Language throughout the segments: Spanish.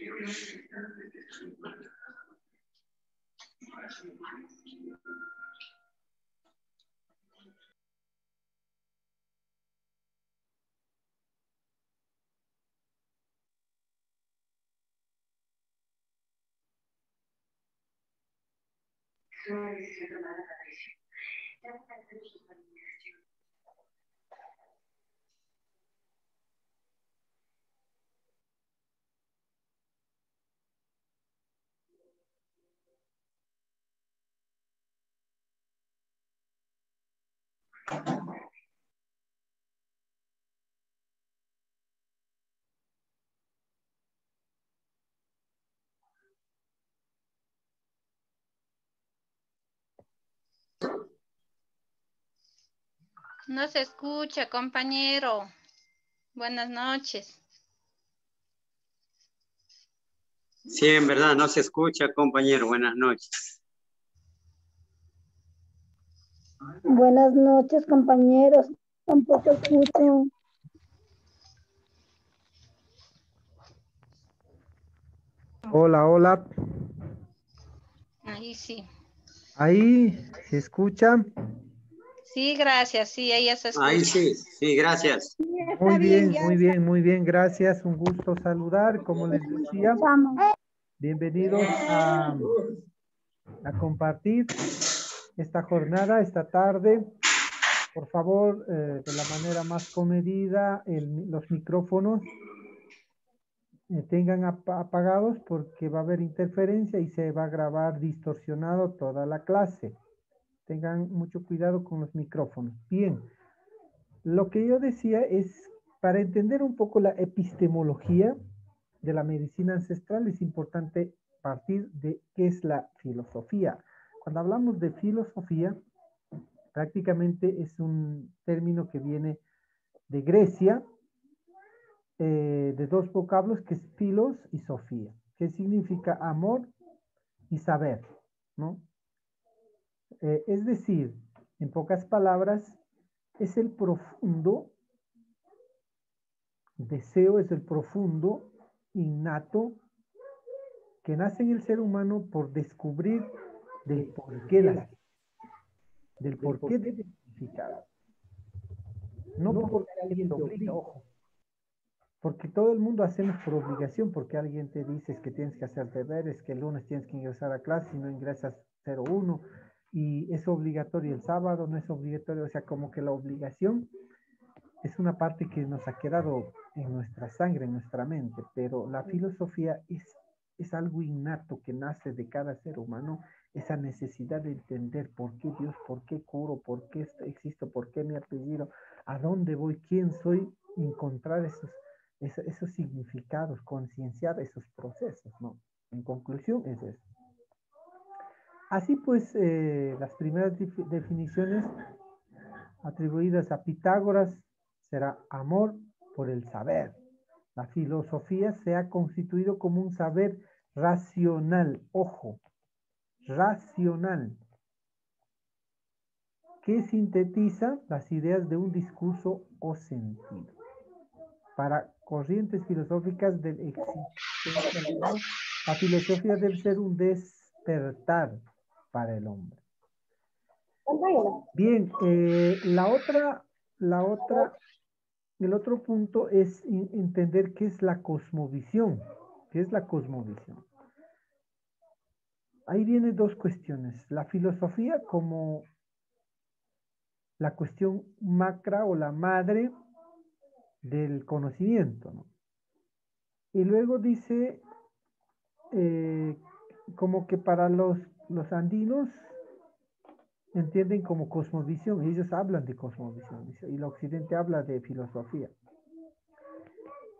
そういうことなかったでしょ。だから No se escucha, compañero. Buenas noches. Sí, en verdad, no se escucha, compañero. Buenas noches. Buenas noches, compañeros. Tampoco escucho. Hola, hola. Ahí sí. Ahí, ¿se escucha? Sí, gracias. Sí, ahí se escucha. Ahí sí, sí, gracias. Muy bien, muy bien, muy bien, gracias. Un gusto saludar, como les decía. Bienvenidos a, a compartir esta jornada, esta tarde. Por favor, eh, de la manera más comedida, el- los micrófonos eh, tengan apa- apagados porque va a haber interferencia y se va a grabar distorsionado toda la clase. Tengan mucho cuidado con los micrófonos. Bien, lo que yo decía es, para entender un poco la epistemología de la medicina ancestral, es importante partir de qué es la filosofía. Cuando hablamos de filosofía, prácticamente es un término que viene de Grecia, eh, de dos vocablos que es filos y sofía, que significa amor y saber, ¿no? Eh, es decir, en pocas palabras, es el profundo deseo, es el profundo, innato, que nace en el ser humano por descubrir del porqué de la vida, del porqué del significado. No porque alguien te obliga, ojo. Porque todo el mundo hacemos por obligación, porque alguien te dice que tienes que hacer deberes, que el lunes tienes que ingresar a clase, si no ingresas 01, y es obligatorio el sábado, no es obligatorio, o sea, como que la obligación es una parte que nos ha quedado en nuestra sangre, en nuestra mente, pero la filosofía es, es algo innato que nace de cada ser humano, esa necesidad de entender por qué Dios, por qué curo, por qué existo, por qué mi apellido, a dónde voy, quién soy, encontrar esos, esos, esos significados, concienciar esos procesos, ¿no? En conclusión, es eso. Así pues, eh, las primeras definiciones atribuidas a Pitágoras será amor por el saber. La filosofía se ha constituido como un saber racional, ojo, racional, que sintetiza las ideas de un discurso o sentido. Para corrientes filosóficas del existencialismo, la filosofía debe ser un despertar para el hombre. Bien, eh, la otra, la otra, el otro punto es entender qué es la cosmovisión. ¿Qué es la cosmovisión? Ahí vienen dos cuestiones. La filosofía como la cuestión macra o la madre del conocimiento, ¿no? Y luego dice, eh, como que para los, los andinos entienden como cosmovisión, ellos hablan de cosmovisión, y el occidente habla de filosofía.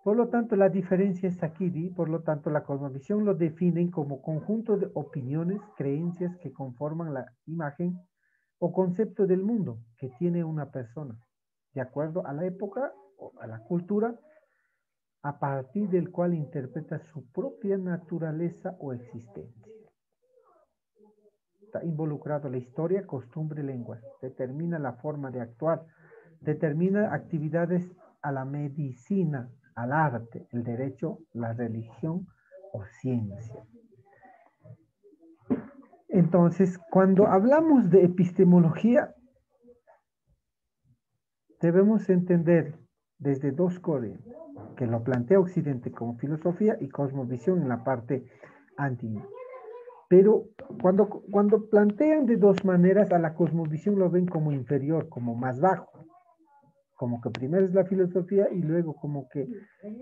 Por lo tanto, la diferencia es aquí, ¿sí? por lo tanto, la cosmovisión lo definen como conjunto de opiniones, creencias que conforman la imagen o concepto del mundo que tiene una persona, de acuerdo a la época o a la cultura, a partir del cual interpreta su propia naturaleza o existencia. Está involucrado la historia, costumbre, lengua. Determina la forma de actuar. Determina actividades a la medicina, al arte, el derecho, la religión, o ciencia. Entonces, cuando hablamos de epistemología, debemos entender desde dos corrientes, que lo plantea Occidente como filosofía y cosmovisión en la parte andina. Pero cuando, cuando plantean de dos maneras a la cosmovisión lo ven como inferior, como más bajo. Como que primero es la filosofía y luego como que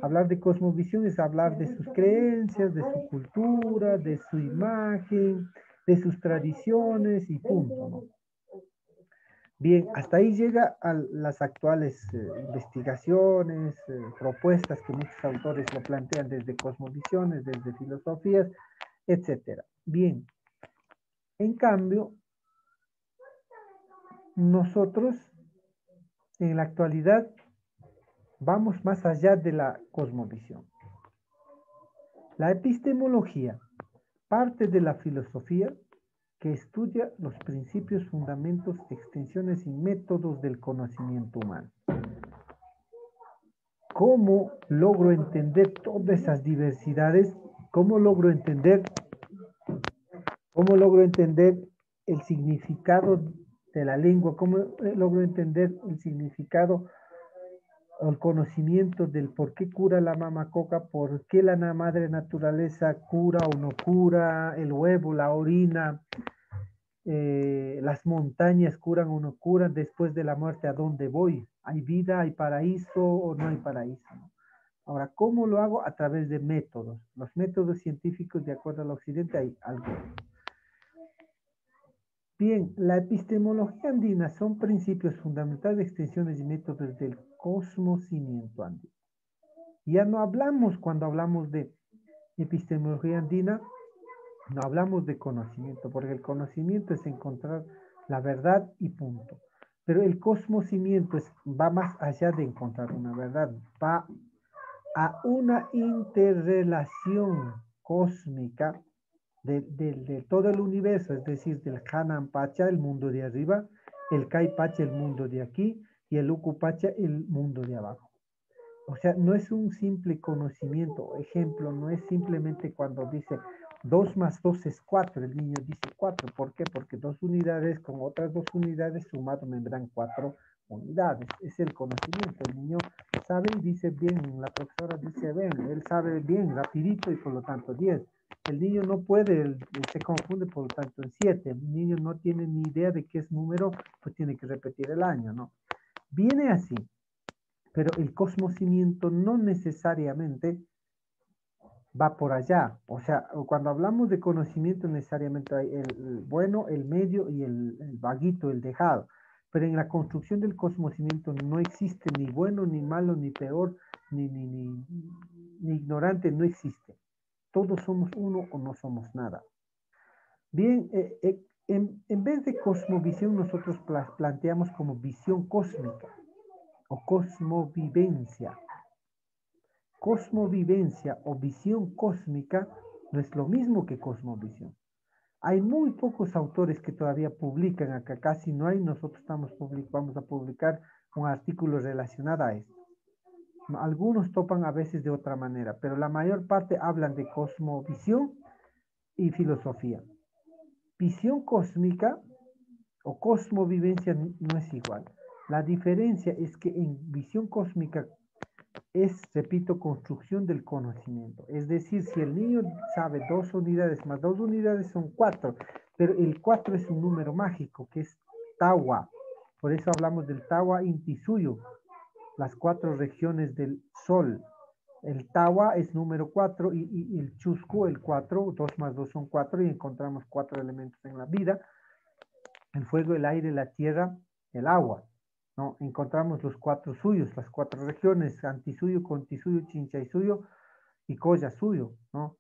hablar de cosmovisión es hablar de sus creencias, de su cultura, de su imagen, de sus tradiciones y punto, ¿no? Bien, hasta ahí llega a las actuales eh, investigaciones, eh, propuestas que muchos autores lo plantean desde cosmovisiones, desde filosofías, etc. Bien, en cambio, nosotros en la actualidad vamos más allá de la cosmovisión. La epistemología parte de la filosofía que estudia los principios, fundamentos, extensiones y métodos del conocimiento humano. ¿Cómo logro entender todas esas diversidades? ¿Cómo logro entender, cómo logro entender el significado de la lengua? ¿Cómo logro entender el significado el conocimiento del por qué cura la mama coca, por qué la madre naturaleza cura o no cura, el huevo, la orina, eh, las montañas curan o no curan, después de la muerte, ¿a dónde voy? ¿Hay vida, hay paraíso o no hay paraíso? Ahora, ¿cómo lo hago? A través de métodos. Los métodos científicos, de acuerdo al occidente, hay algo. Bien, la epistemología andina son principios fundamentales, extensiones y métodos del cosmocimiento andino. Ya no hablamos cuando hablamos de epistemología andina, no hablamos de conocimiento, porque el conocimiento es encontrar la verdad y punto. Pero el cosmocimiento es, va más allá de encontrar una verdad, va a una interrelación cósmica de, todo el universo, es decir, del Hanan Pacha, el mundo de arriba, el Kai Pacha, el mundo de aquí, y el Ucupacha, el mundo de abajo. O sea, no es un simple conocimiento, ejemplo, no es simplemente cuando dice 2 más 2 es 4, el niño dice 4. ¿Por qué? Porque dos unidades con otras dos unidades sumado me dan 4 unidades. Es el conocimiento. El niño sabe y dice bien, la profesora dice bien, él sabe bien, rapidito y por lo tanto 10. El niño no puede, se confunde por lo tanto en 7. El niño no tiene ni idea de qué es número, pues tiene que repetir el año, ¿no? Viene así, pero el cosmocimiento no necesariamente va por allá. O sea, cuando hablamos de conocimiento necesariamente hay el, bueno, el medio y el, vaguito, el dejado. Pero en la construcción del cosmocimiento no existe ni bueno, ni malo, ni peor, ni, ni, ni, ignorante, no existe. Todos somos uno o no somos nada. Bien, eh, eh, en, vez de cosmovisión, nosotros planteamos como visión cósmica o cosmovivencia. Cosmovivencia o visión cósmica no es lo mismo que cosmovisión. Hay muy pocos autores que todavía publican, acá casi no hay, nosotros estamos vamos a publicar un artículo relacionado a esto. Algunos topan a veces de otra manera, pero la mayor parte hablan de cosmovisión y filosofía. Visión cósmica o cosmovivencia no es igual. La diferencia es que en visión cósmica es, repito, construcción del conocimiento. Es decir, si el niño sabe dos unidades más dos unidades son cuatro, pero el cuatro es un número mágico que es Tawa. Por eso hablamos del Tawa Intisuyo, las cuatro regiones del Sol. El Tawa es número 4 y, el Chusco, el 4, 2 más 2 son 4 y encontramos cuatro elementos en la vida. El fuego, el aire, la tierra, el agua. ¿no? Encontramos los cuatro suyos, las cuatro regiones, Antisuyo, Contisuyo, Chinchaysuyo y Coya suyo. ¿no?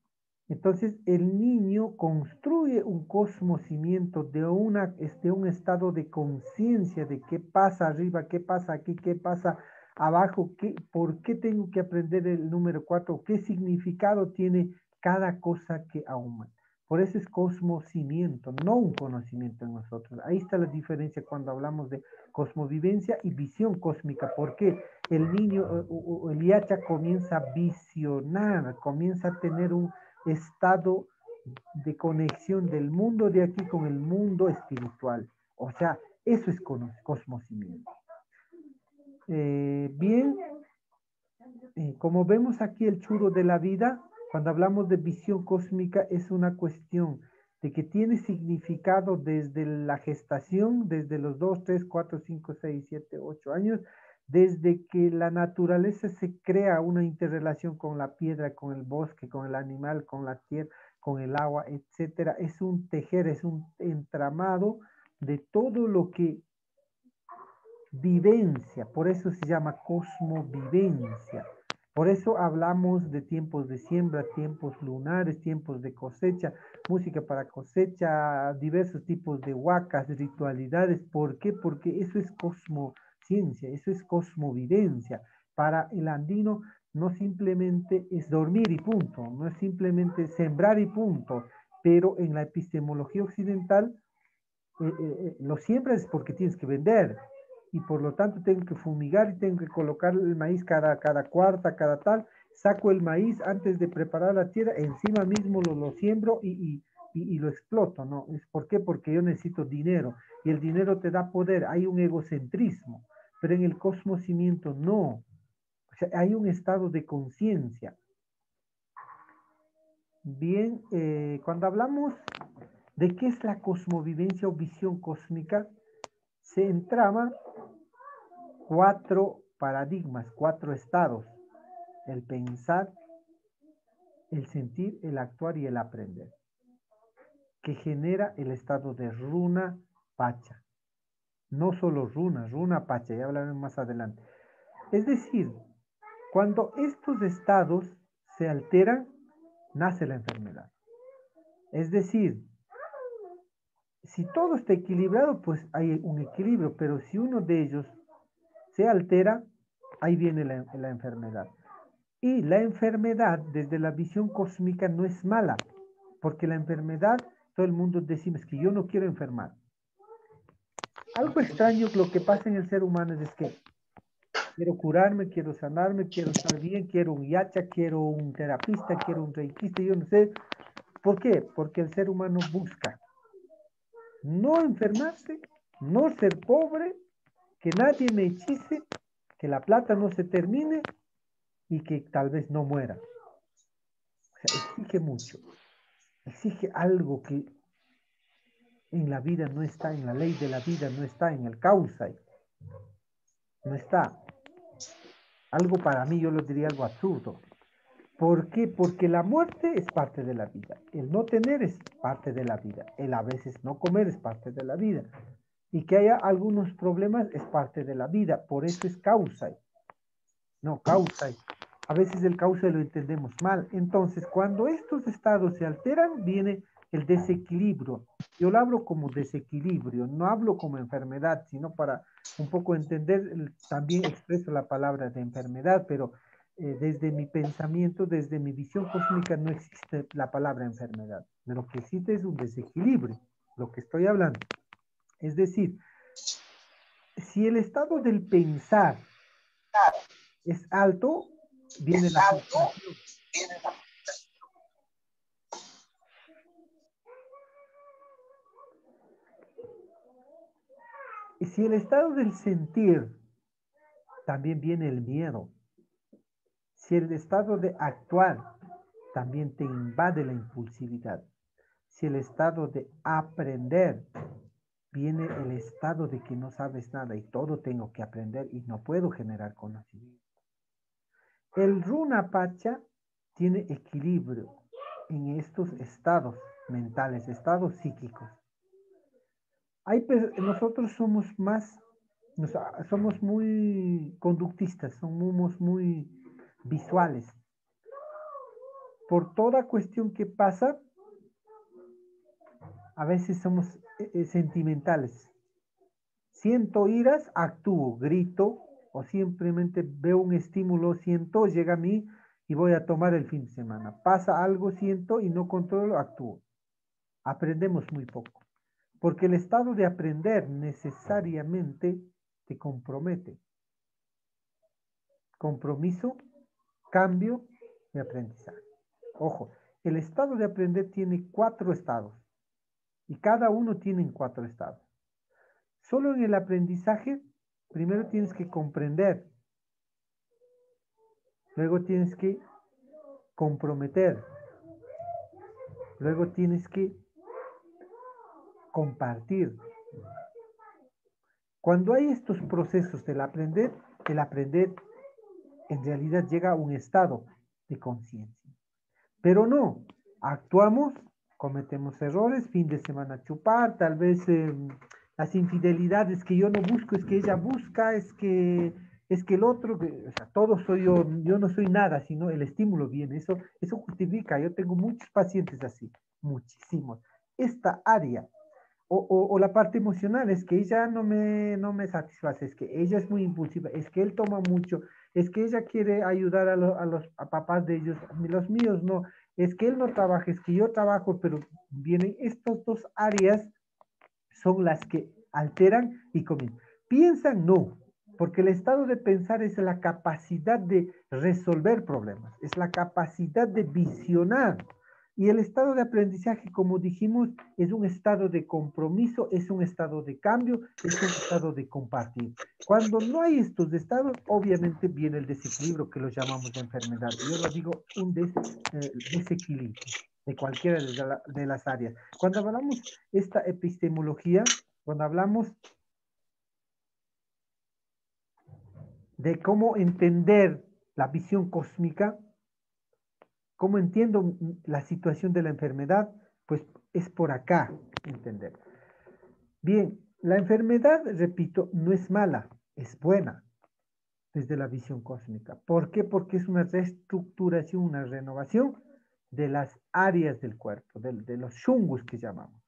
Entonces el niño construye un cosmocimiento de, una, de un estado de conciencia de qué pasa arriba, qué pasa aquí, qué pasa abajo, ¿qué, ¿por qué tengo que aprender el número 4? ¿Qué significado tiene cada cosa que aumenta? Por eso es cosmocimiento, no un conocimiento en nosotros. Ahí está la diferencia cuando hablamos de cosmovivencia y visión cósmica, porque el niño, el yacha comienza a visionar, comienza a tener un, estado de conexión del mundo de aquí con el mundo espiritual. O sea, eso es cosmocimiento. Eh, bien, eh, como vemos aquí el churo de la vida, cuando hablamos de visión cósmica es una cuestión de que tiene significado desde la gestación, desde los 2, 3, 4, 5, 6, 7, 8 años, desde que la naturaleza se crea una interrelación con la piedra, con el bosque, con el animal, con la tierra, con el agua, etcétera. Es un tejer, es un entramado de todo lo que vivencia, por eso se llama cosmovivencia. Por eso hablamos de tiempos de siembra, tiempos lunares, tiempos de cosecha, música para cosecha, diversos tipos de huacas, ritualidades. ¿Por qué? Porque eso es cosmociencia, eso es cosmovidencia. Para el andino no simplemente es dormir y punto, no es simplemente sembrar y punto, pero en la epistemología occidental eh, eh, eh, lo siembras porque tienes que vender, y por lo tanto tengo que fumigar y tengo que colocar el maíz cada, cada cuarta, cada tal. Saco el maíz antes de preparar la tierra, encima mismo lo, lo siembro y, y, lo exploto, ¿no? ¿Es ¿Por qué? Porque yo necesito dinero y el dinero te da poder, hay un egocentrismo, pero en el cosmocimiento no. O sea, hay un estado de conciencia. Bien, eh, cuando hablamos de qué es la cosmovivencia o visión cósmica, se entrama cuatro paradigmas, cuatro estados, el pensar, el sentir, el actuar y el aprender, que genera el estado de runa pacha. No solo runa, runa pacha, ya hablaremos más adelante. Es decir, cuando estos estados se alteran, nace la enfermedad. Es decir, si todo está equilibrado, pues hay un equilibrio, pero si uno de ellos se altera, ahí viene la, enfermedad. Y la enfermedad, desde la visión cósmica, no es mala, porque la enfermedad, todo el mundo decimos que yo no quiero enfermar. Algo extraño lo que pasa en el ser humano es que quiero curarme, quiero sanarme, quiero estar bien, quiero un yacha, quiero un terapista, quiero un reikista, yo no sé. ¿Por qué? Porque el ser humano busca no enfermarse, no ser pobre que nadie me hechice, que la plata no se termine y que tal vez no muera. Exige mucho. Exige algo que en la vida no está, en la ley de la vida no está, en el causa. No está. Algo para mí, yo lo diría algo absurdo. ¿Por qué? Porque la muerte es parte de la vida. El no tener es parte de la vida. El a veces no comer es parte de la vida y que haya algunos problemas es parte de la vida, por eso es causa. No, causa. A veces el causa lo entendemos mal. Entonces, cuando estos estados se alteran, viene el desequilibrio. Yo lo hablo como desequilibrio, no hablo como enfermedad, sino para un poco entender, también expreso la palabra de enfermedad, pero eh, desde mi pensamiento, desde mi visión cósmica, no existe la palabra enfermedad. Lo que existe es un desequilibrio, lo que estoy hablando. Es decir, si el estado del pensar es alto, viene la Y si el estado del sentir, también viene el miedo. Si el estado de actuar, también te invade la impulsividad. Si el estado de aprender, viene el estado de que no sabes nada y todo tengo que aprender y no puedo generar conocimiento. El runa pacha tiene equilibrio en estos estados mentales, estados psíquicos. Hay, nosotros somos más, somos muy conductistas, somos muy visuales. Por toda cuestión que pasa, a veces somos eh, eh, sentimentales. Siento iras, actúo, grito o simplemente veo un estímulo, siento, llega a mí y voy a tomar el fin de semana. Pasa algo, siento y no controlo, actúo. Aprendemos muy poco. Porque el estado de aprender necesariamente te compromete. Compromiso, cambio y aprendizaje. Ojo, el estado de aprender tiene cuatro estados y cada uno tiene cuatro estados. Solo en el aprendizaje, primero tienes que comprender, luego tienes que comprometer, luego tienes que compartir. Cuando hay estos procesos del aprender, el aprender en realidad llega a un estado de conciencia. Pero no, actuamos, cometemos errores, fin de semana chupar, tal vez em, las infidelidades que yo no busco, es que ella busca, es que es que el otro, o sea, todo soy yo, yo no soy nada, sino el estímulo viene, eso, eso justifica, yo tengo muchos pacientes así, muchísimos. Esta área, o, o, la parte emocional, es que ella no me, no me satisface, es que ella es muy impulsiva, es que él toma mucho, es que ella quiere ayudar a, a los papás de ellos, los míos no, es que él no trabaja, es que yo trabajo, pero vienen estas dos áreas son las que alteran y comienzan. Piensan, no, porque el estado de pensar es la capacidad de resolver problemas, es la capacidad de visionar. Y el estado de aprendizaje, como dijimos, es un estado de compromiso, es un estado de cambio, es un estado de compartir. Cuando no hay estos estados, obviamente viene el desequilibrio que lo llamamos de enfermedad. Yo lo digo, un eh, desequilibrio de cualquiera de, las áreas. Cuando hablamos esta epistemología, cuando hablamos de cómo entender la visión cósmica, cómo entiendo la situación de la enfermedad, pues es por acá entender. Bien, la enfermedad, repito, no es mala, es buena desde la visión cósmica. ¿Por qué? Porque es una reestructuración, una renovación de las áreas del cuerpo, de, los shungus que llamamos.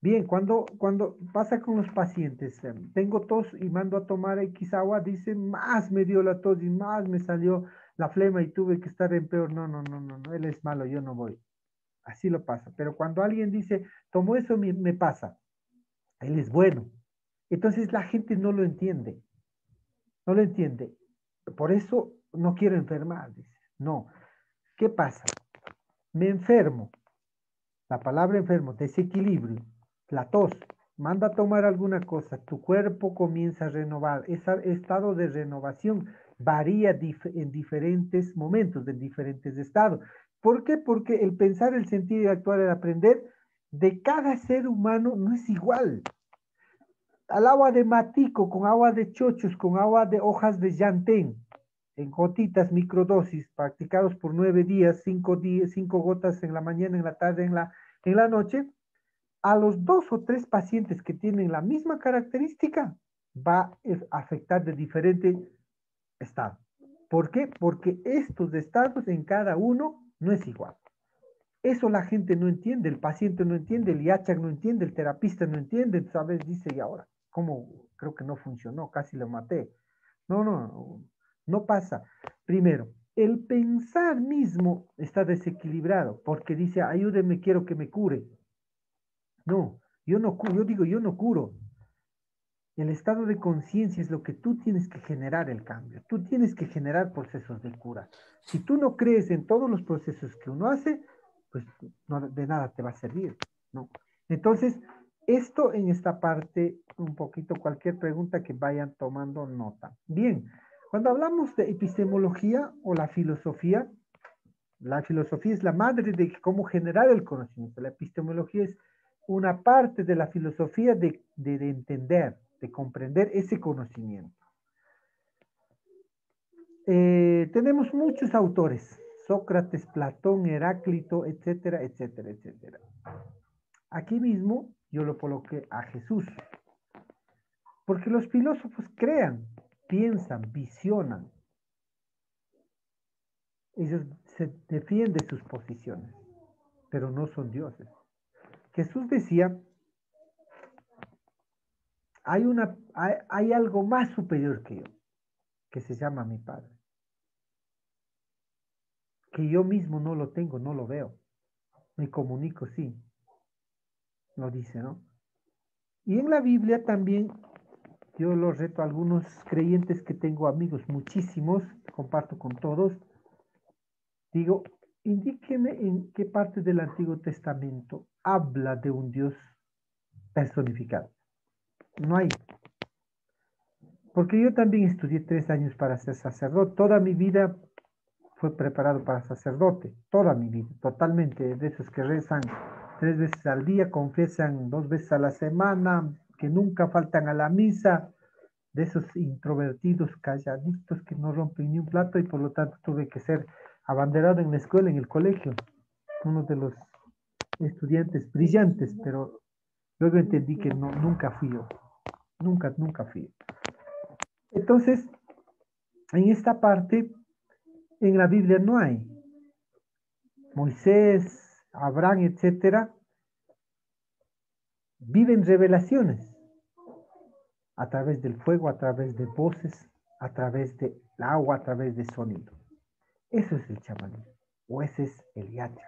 Bien, cuando, cuando pasa con los pacientes, em, tengo tos y mando a tomar X agua, dice, más me dio la tos y más me salió la flema y tuve que estar en peor. No, no, no, no, él es malo, yo no voy. Así lo pasa. Pero cuando alguien dice, tomo eso, me, pasa, él es bueno. Entonces la gente no lo entiende. No lo entiende. Por eso no quiero enfermar. No. ¿Qué pasa? Me enfermo. La palabra enfermo, desequilibrio, la tos, manda a tomar alguna cosa, tu cuerpo comienza a renovar. Ese estado de renovación varía en diferentes momentos, en diferentes estados. ¿Por qué? Porque el pensar, el sentir y actuar, el aprender de cada ser humano no es igual. Al agua de matico, con agua de chochos, con agua de hojas de llantén, en gotitas, microdosis, practicados por nueve días, cinco, días, cinco gotas en la mañana, en la tarde, en la, en la noche, a los dos o tres pacientes que tienen la misma característica, va a afectar de diferente estado. ¿Por qué? Porque estos estados en cada uno no es igual. Eso la gente no entiende, el paciente no entiende, el IACHAC no entiende, el terapista no entiende, ¿sabes? Dice, y ahora, ¿cómo? Creo que no funcionó, casi lo maté. No, no, no pasa. Primero, el pensar mismo está desequilibrado porque dice, ayúdeme, quiero que me cure. No, yo no curo, yo digo, yo no curo. El estado de conciencia es lo que tú tienes que generar el cambio. Tú tienes que generar procesos de cura. Si tú no crees en todos los procesos que uno hace, pues de nada te va a servir, ¿no? Entonces, esto en esta parte, un poquito cualquier pregunta que vayan tomando nota. Bien, cuando hablamos de epistemología o la filosofía, la filosofía es la madre de cómo generar el conocimiento. La epistemología es una parte de la filosofía de, entender, de comprender ese conocimiento. Eh, tenemos muchos autores, Sócrates, Platón, Heráclito, etcétera, etcétera, etcétera. Aquí mismo yo lo coloqué a Jesús, porque los filósofos crean piensan, visionan. Ellos se defienden sus posiciones, pero no son dioses. Jesús decía, hay, una, hay, algo más superior que yo, que se llama mi Padre. Que yo mismo no lo tengo, no lo veo. Me comunico, sí. Lo dice, ¿no? Y en la Biblia también yo los reto a algunos creyentes que tengo amigos, muchísimos, comparto con todos. Digo, indíqueme en qué parte del Antiguo Testamento habla de un Dios personificado. No hay. Porque yo también estudié tres años para ser sacerdote. Toda mi vida fue preparado para sacerdote. Toda mi vida, totalmente. De esos que rezan tres veces al día, confiesan dos veces a la semana, que nunca faltan a la misa, de esos introvertidos, calladitos que no rompen ni un plato y por lo tanto tuve que ser abanderado en la escuela, en el colegio, uno de los estudiantes brillantes, pero luego entendí que no, nunca fui yo, nunca, nunca fui. Entonces, en esta parte, en la Biblia no hay. Moisés, Abraham, etcétera, viven revelaciones a través del fuego, a través de voces, a través del agua, a través de sonido. Eso es el chamanismo, o ese es el yatra.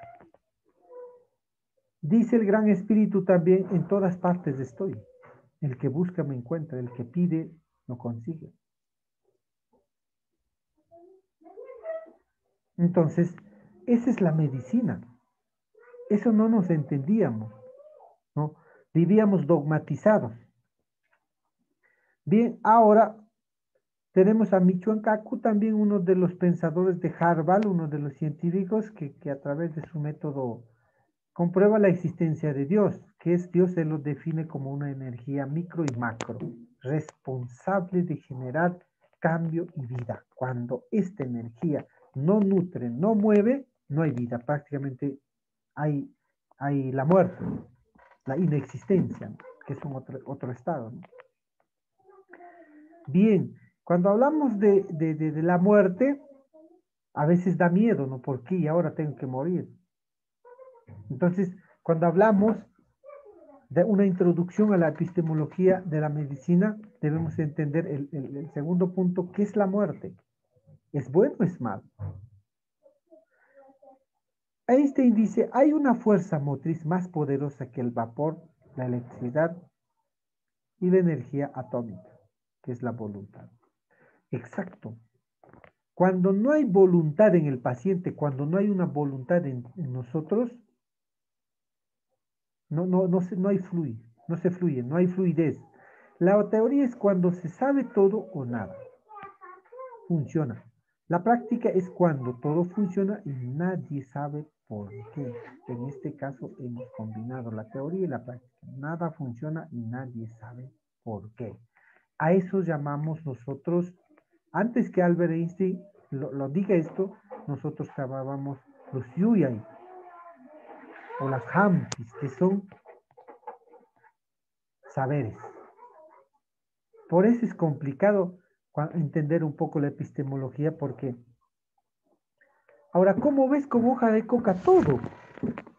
Dice el Gran Espíritu también, en todas partes estoy. El que busca me encuentra, el que pide lo consigue. Entonces, esa es la medicina. Eso no nos entendíamos, ¿no? Vivíamos dogmatizados. Bien, ahora tenemos a Michuan Kaku, también uno de los pensadores de Harvard, uno de los científicos que, que, a través de su método comprueba la existencia de Dios, que es Dios, se lo define como una energía micro y macro, responsable de generar cambio y vida. Cuando esta energía no nutre, no mueve, no hay vida, prácticamente hay, hay la muerte, la inexistencia, que es un otro, otro estado. Bien, cuando hablamos de, la muerte, a veces da miedo, ¿no? ¿Por qué? Y ahora tengo que morir. Entonces, cuando hablamos de una introducción a la epistemología de la medicina, debemos entender el, el segundo punto, ¿qué es la muerte? ¿Es bueno o es malo? Einstein dice, hay una fuerza motriz más poderosa que el vapor, la electricidad y la energía atómica, que es la voluntad. Exacto. Cuando no hay voluntad en el paciente, cuando no hay una voluntad en, nosotros, no, no, no, no hay fluir, no se fluye, no hay fluidez. La teoría es cuando se sabe todo o nada. Funciona. La práctica es cuando todo funciona y nadie sabe por qué. En este caso hemos combinado la teoría y la práctica. Nada funciona y nadie sabe por qué. A eso llamamos nosotros antes que Albert Einstein lo, diga esto, nosotros llamábamos los Yuyai o las Hamtis, que son saberes. Por eso es complicado entender un poco la epistemología porque ahora, ¿cómo ves como hoja de coca todo?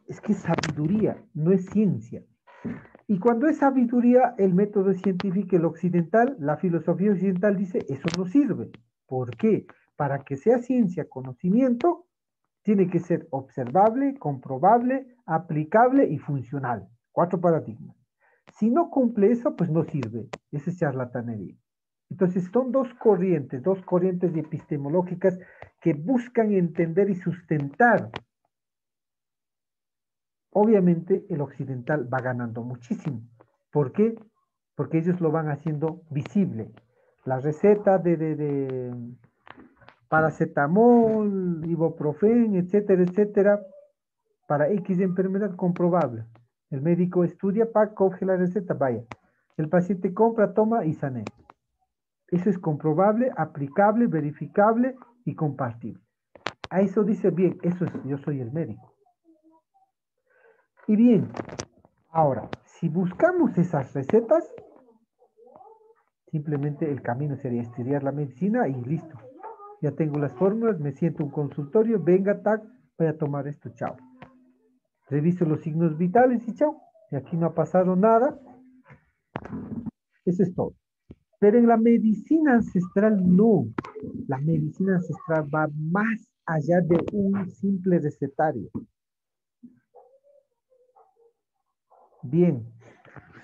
Es que es sabiduría, no es ciencia. Y cuando es sabiduría, el método científico, el occidental, la filosofía occidental dice, eso no sirve. ¿Por qué? Para que sea ciencia, conocimiento, tiene que ser observable, comprobable, aplicable y funcional. Cuatro paradigmas. Si no cumple eso, pues no sirve. Esa es charlatanería. Entonces son dos corrientes, dos corrientes epistemológicas que buscan entender y sustentar obviamente el occidental va ganando muchísimo. ¿Por qué? Porque ellos lo van haciendo visible. La receta de, de, paracetamol, ibuprofen, etcétera, etcétera, para X enfermedad comprobable. El médico estudia, pa, coge la receta, vaya. El paciente compra, toma y sane. Eso es comprobable, aplicable, verificable y compartible. A eso dice bien, eso es, yo soy el médico. Y bien, ahora, si buscamos esas recetas, simplemente el camino sería estudiar la medicina y listo. Ya tengo las fórmulas, me siento un consultorio, venga, tac, voy a tomar esto, chao. Reviso los signos vitales y chao. Y aquí no ha pasado nada. Eso es todo. Pero en la medicina ancestral no. La medicina ancestral va más allá de un simple recetario. Bien,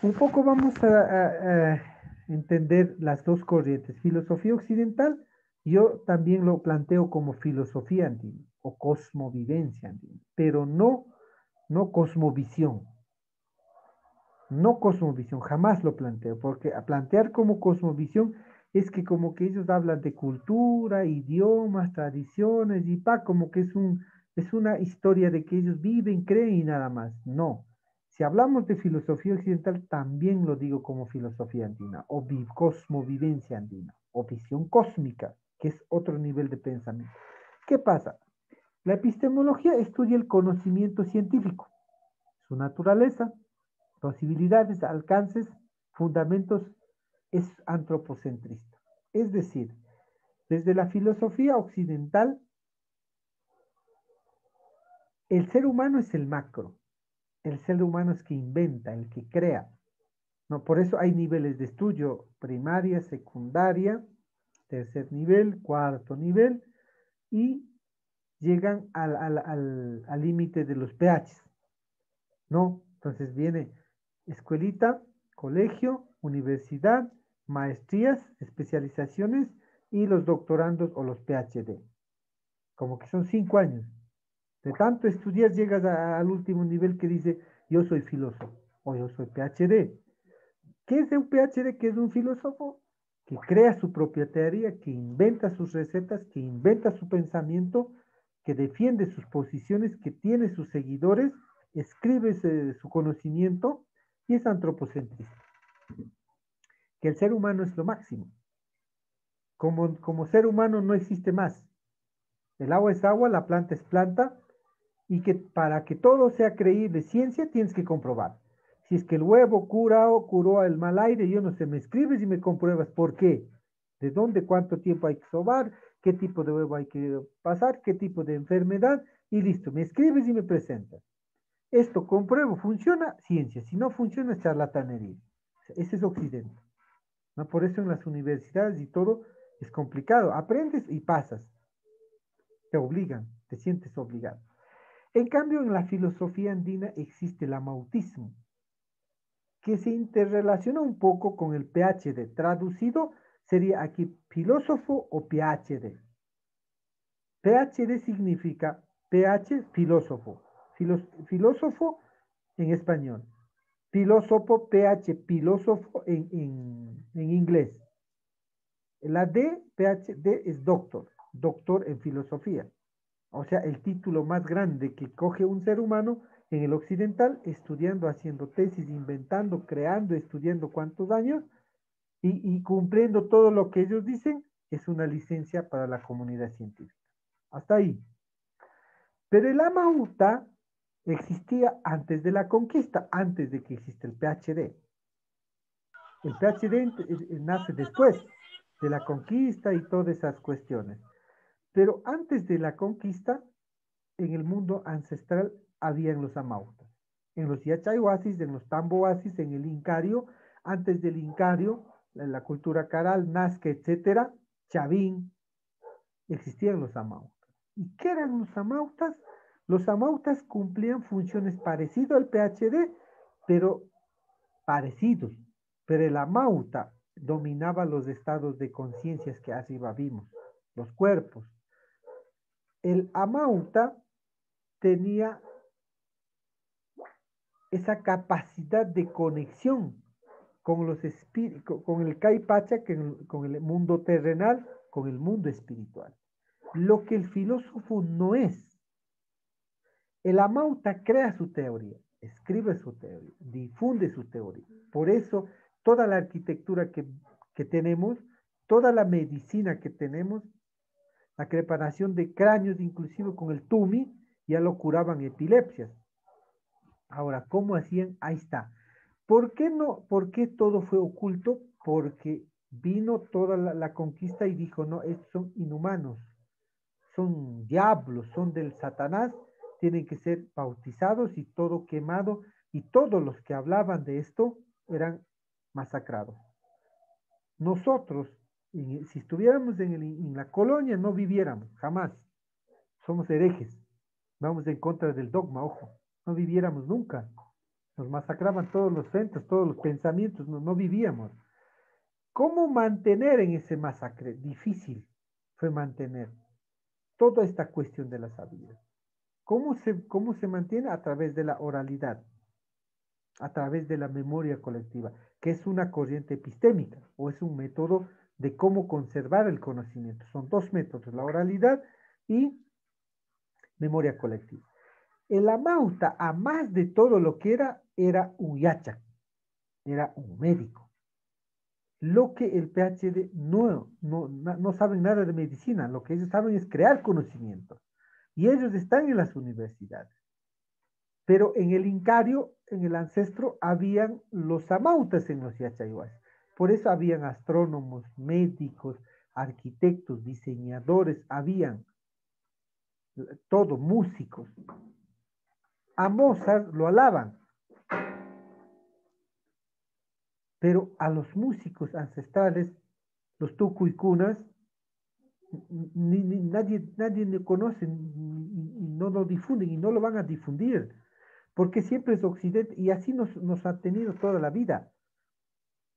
un poco vamos a, entender las dos corrientes. Filosofía occidental, yo también lo planteo como filosofía antigua. o cosmovivencia andina, pero no, no cosmovisión. No cosmovisión, jamás lo planteo, porque a plantear como cosmovisión es que como que ellos hablan de cultura, idiomas, tradiciones y pa, como que es, un, es una historia de que ellos viven, creen y nada más. No. Si hablamos de filosofía occidental, también lo digo como filosofía andina, o cosmovivencia andina, o visión cósmica, que es otro nivel de pensamiento. ¿Qué pasa? La epistemología estudia el conocimiento científico, su naturaleza, posibilidades, alcances, fundamentos, es antropocentrista. Es decir, desde la filosofía occidental, el ser humano es el macro, el ser humano es que inventa, el que crea. No, por eso hay niveles de estudio, primaria, secundaria, tercer nivel, cuarto nivel, y llegan al límite de los pH. ¿No? Entonces viene escuelita, colegio, universidad, maestrías, especializaciones y los doctorandos o los PhD. Como que son cinco años. De tanto estudiar llegas al último nivel que dice yo soy filósofo o yo soy PhD. ¿Qué es un PhD? ¿Qué es un filósofo? Que crea su propia teoría, que inventa sus recetas, que inventa su pensamiento, que defiende sus posiciones, que tiene sus seguidores, escribe su conocimiento y es antropocentrista. Que el ser humano es lo máximo. Como, como ser humano no existe más. El agua es agua, la planta es planta, y que para que todo sea creíble ciencia tienes que comprobar. Si es que el huevo cura o curó el mal aire, yo no sé, me escribes y me compruebas por qué, de dónde, cuánto tiempo hay que sobar, qué tipo de huevo hay que pasar, qué tipo de enfermedad, y listo, me escribes y me presentas. Esto compruebo, funciona, ciencia, si no funciona, charlatanería. Ese es Occidente. ¿no? Por eso en las universidades y todo es complicado. Aprendes y pasas. Te obligan, te sientes obligado. En cambio, en la filosofía andina existe el amautismo, que se interrelaciona un poco con el PhD. Traducido sería aquí filósofo o PhD. PhD significa PH, filósofo filósofo en español. Filósofo, PH, filósofo en, inglés. La D, PhD, es doctor, doctor en filosofía. O sea, el título más grande que coge un ser humano en el occidental, estudiando, haciendo tesis, inventando, creando, estudiando cuántos años y, cumpliendo todo lo que ellos dicen, es una licencia para la comunidad científica. Hasta ahí. Pero el Amauta existía antes de la conquista, antes de que exista el PhD. El PhD nace después de la conquista y todas esas cuestiones. Pero antes de la conquista, en el mundo ancestral habían los amautas. En los Yachayhuasis, en los Tamboasis, en el Incario, antes del Incario, en la cultura caral, Nazca, etcétera, Chavín, existían los amautas. ¿Y qué eran los amautas? Los amautas cumplían funciones parecidas al PhD, pero parecidos. Pero el amauta dominaba los estados de conciencias que arriba vimos, los cuerpos. El amauta tenía esa capacidad de conexión con los con el Kaipacha, con el mundo terrenal, con el mundo espiritual. Lo que el filósofo no es. El amauta crea su teoría, escribe su teoría, difunde su teoría. Por eso toda la arquitectura que, tenemos, toda la medicina que tenemos, la preparación de cráneos, inclusive con el tumi, ya lo curaban epilepsias. Ahora, ¿cómo hacían? Ahí está. ¿Por qué no? ¿Por qué todo fue oculto? Porque vino toda la, conquista y dijo, no, estos son inhumanos, son diablos, son del Satanás, tienen que ser bautizados y todo quemado, y todos los que hablaban de esto eran masacrados. Nosotros, si estuviéramos en, la colonia, no viviéramos, jamás. Somos herejes, vamos en contra del dogma, ojo, no viviéramos nunca. Nos masacraban todos los centros, todos los pensamientos, no, no vivíamos. ¿Cómo mantener en ese masacre? Difícil fue mantener toda esta cuestión de la sabiduría. ¿Cómo se, ¿Cómo se mantiene? A través de la oralidad, a través de la memoria colectiva, que es una corriente epistémica o es un método de cómo conservar el conocimiento. Son dos métodos, la oralidad y memoria colectiva. El amauta, a más de todo lo que era, era un yacha, era un médico. Lo que el PhD no, no, no saben nada de medicina, lo que ellos saben es crear conocimiento. Y ellos están en las universidades. Pero en el Incario, en el ancestro, habían los amautas en los yachayuas. Por eso habían astrónomos, médicos, arquitectos, diseñadores, habían todo, músicos. A Mozart lo alaban, pero a los músicos ancestrales, los tucuicunas, ni, nadie, nadie le conoce y no lo difunden y no lo van a difundir, porque siempre es Occidente y así nos, nos ha tenido toda la vida.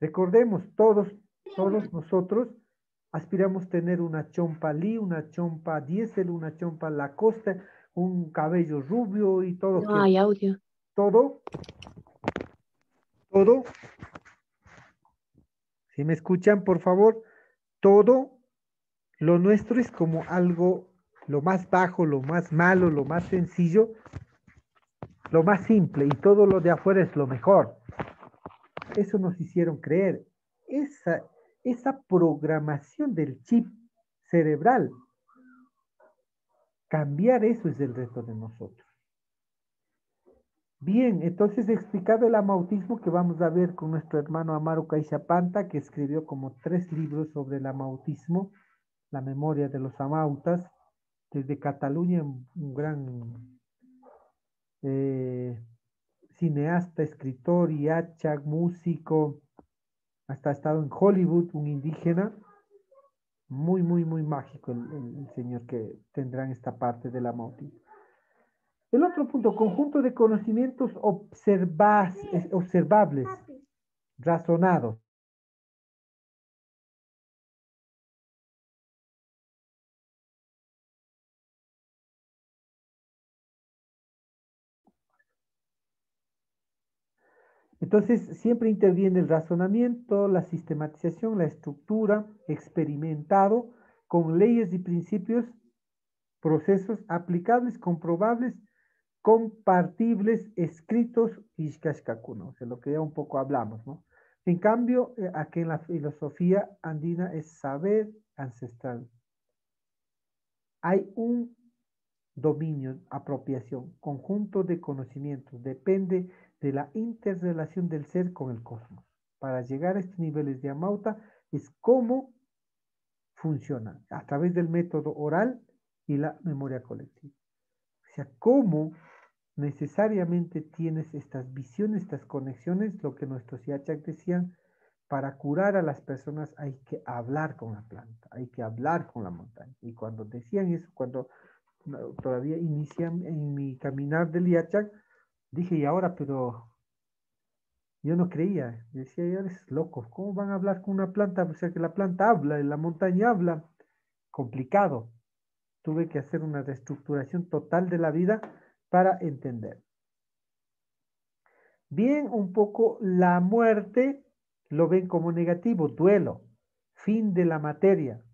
Recordemos, todos, todos nosotros aspiramos tener una chompa Lee, una chompa Diesel, una chompa Lacoste, un cabello rubio y todo. No hay audio. Todo, todo. Si me escuchan, por favor, todo lo nuestro es como algo, lo más bajo, lo más malo, lo más sencillo, lo más simple y todo lo de afuera es lo mejor. Eso nos hicieron creer. Esa, esa programación del chip cerebral, cambiar eso es el reto de nosotros. Bien, entonces explicado el amautismo que vamos a ver con nuestro hermano Amaro Caixapanta, que escribió como tres libros sobre el amautismo, la memoria de los amautas, desde Cataluña, un gran eh, cineasta, escritor, y hachag, músico, hasta ha estado en Hollywood, un indígena, muy, muy, muy mágico el, señor que tendrá en esta parte de la amautismo. El otro punto, conjunto de conocimientos observables, razonados. Entonces, siempre interviene el razonamiento, la sistematización, la estructura, experimentado con leyes y principios, procesos aplicables, comprobables, compartibles, escritos y o sea, lo que ya un poco hablamos, ¿no? En cambio, eh, aquí en la filosofía andina es saber ancestral. Hay un dominio, apropiación, conjunto de conocimientos, depende de la interrelación del ser con el cosmos. Para llegar a estos niveles de amauta es cómo funciona a través del método oral y la memoria colectiva. O sea, cómo necesariamente tienes estas visiones, estas conexiones, lo que nuestros Yachak decían, para curar a las personas hay que hablar con la planta, hay que hablar con la montaña. Y cuando decían eso, cuando todavía inician en mi caminar del Yachak, Dije, y ahora, pero yo no creía. Decía, ya eres loco. ¿Cómo van a hablar con una planta? O sea, que la planta habla la montaña habla. Complicado. Tuve que hacer una reestructuración total de la vida para entender. Bien, un poco la muerte lo ven como negativo, duelo, fin de la materia,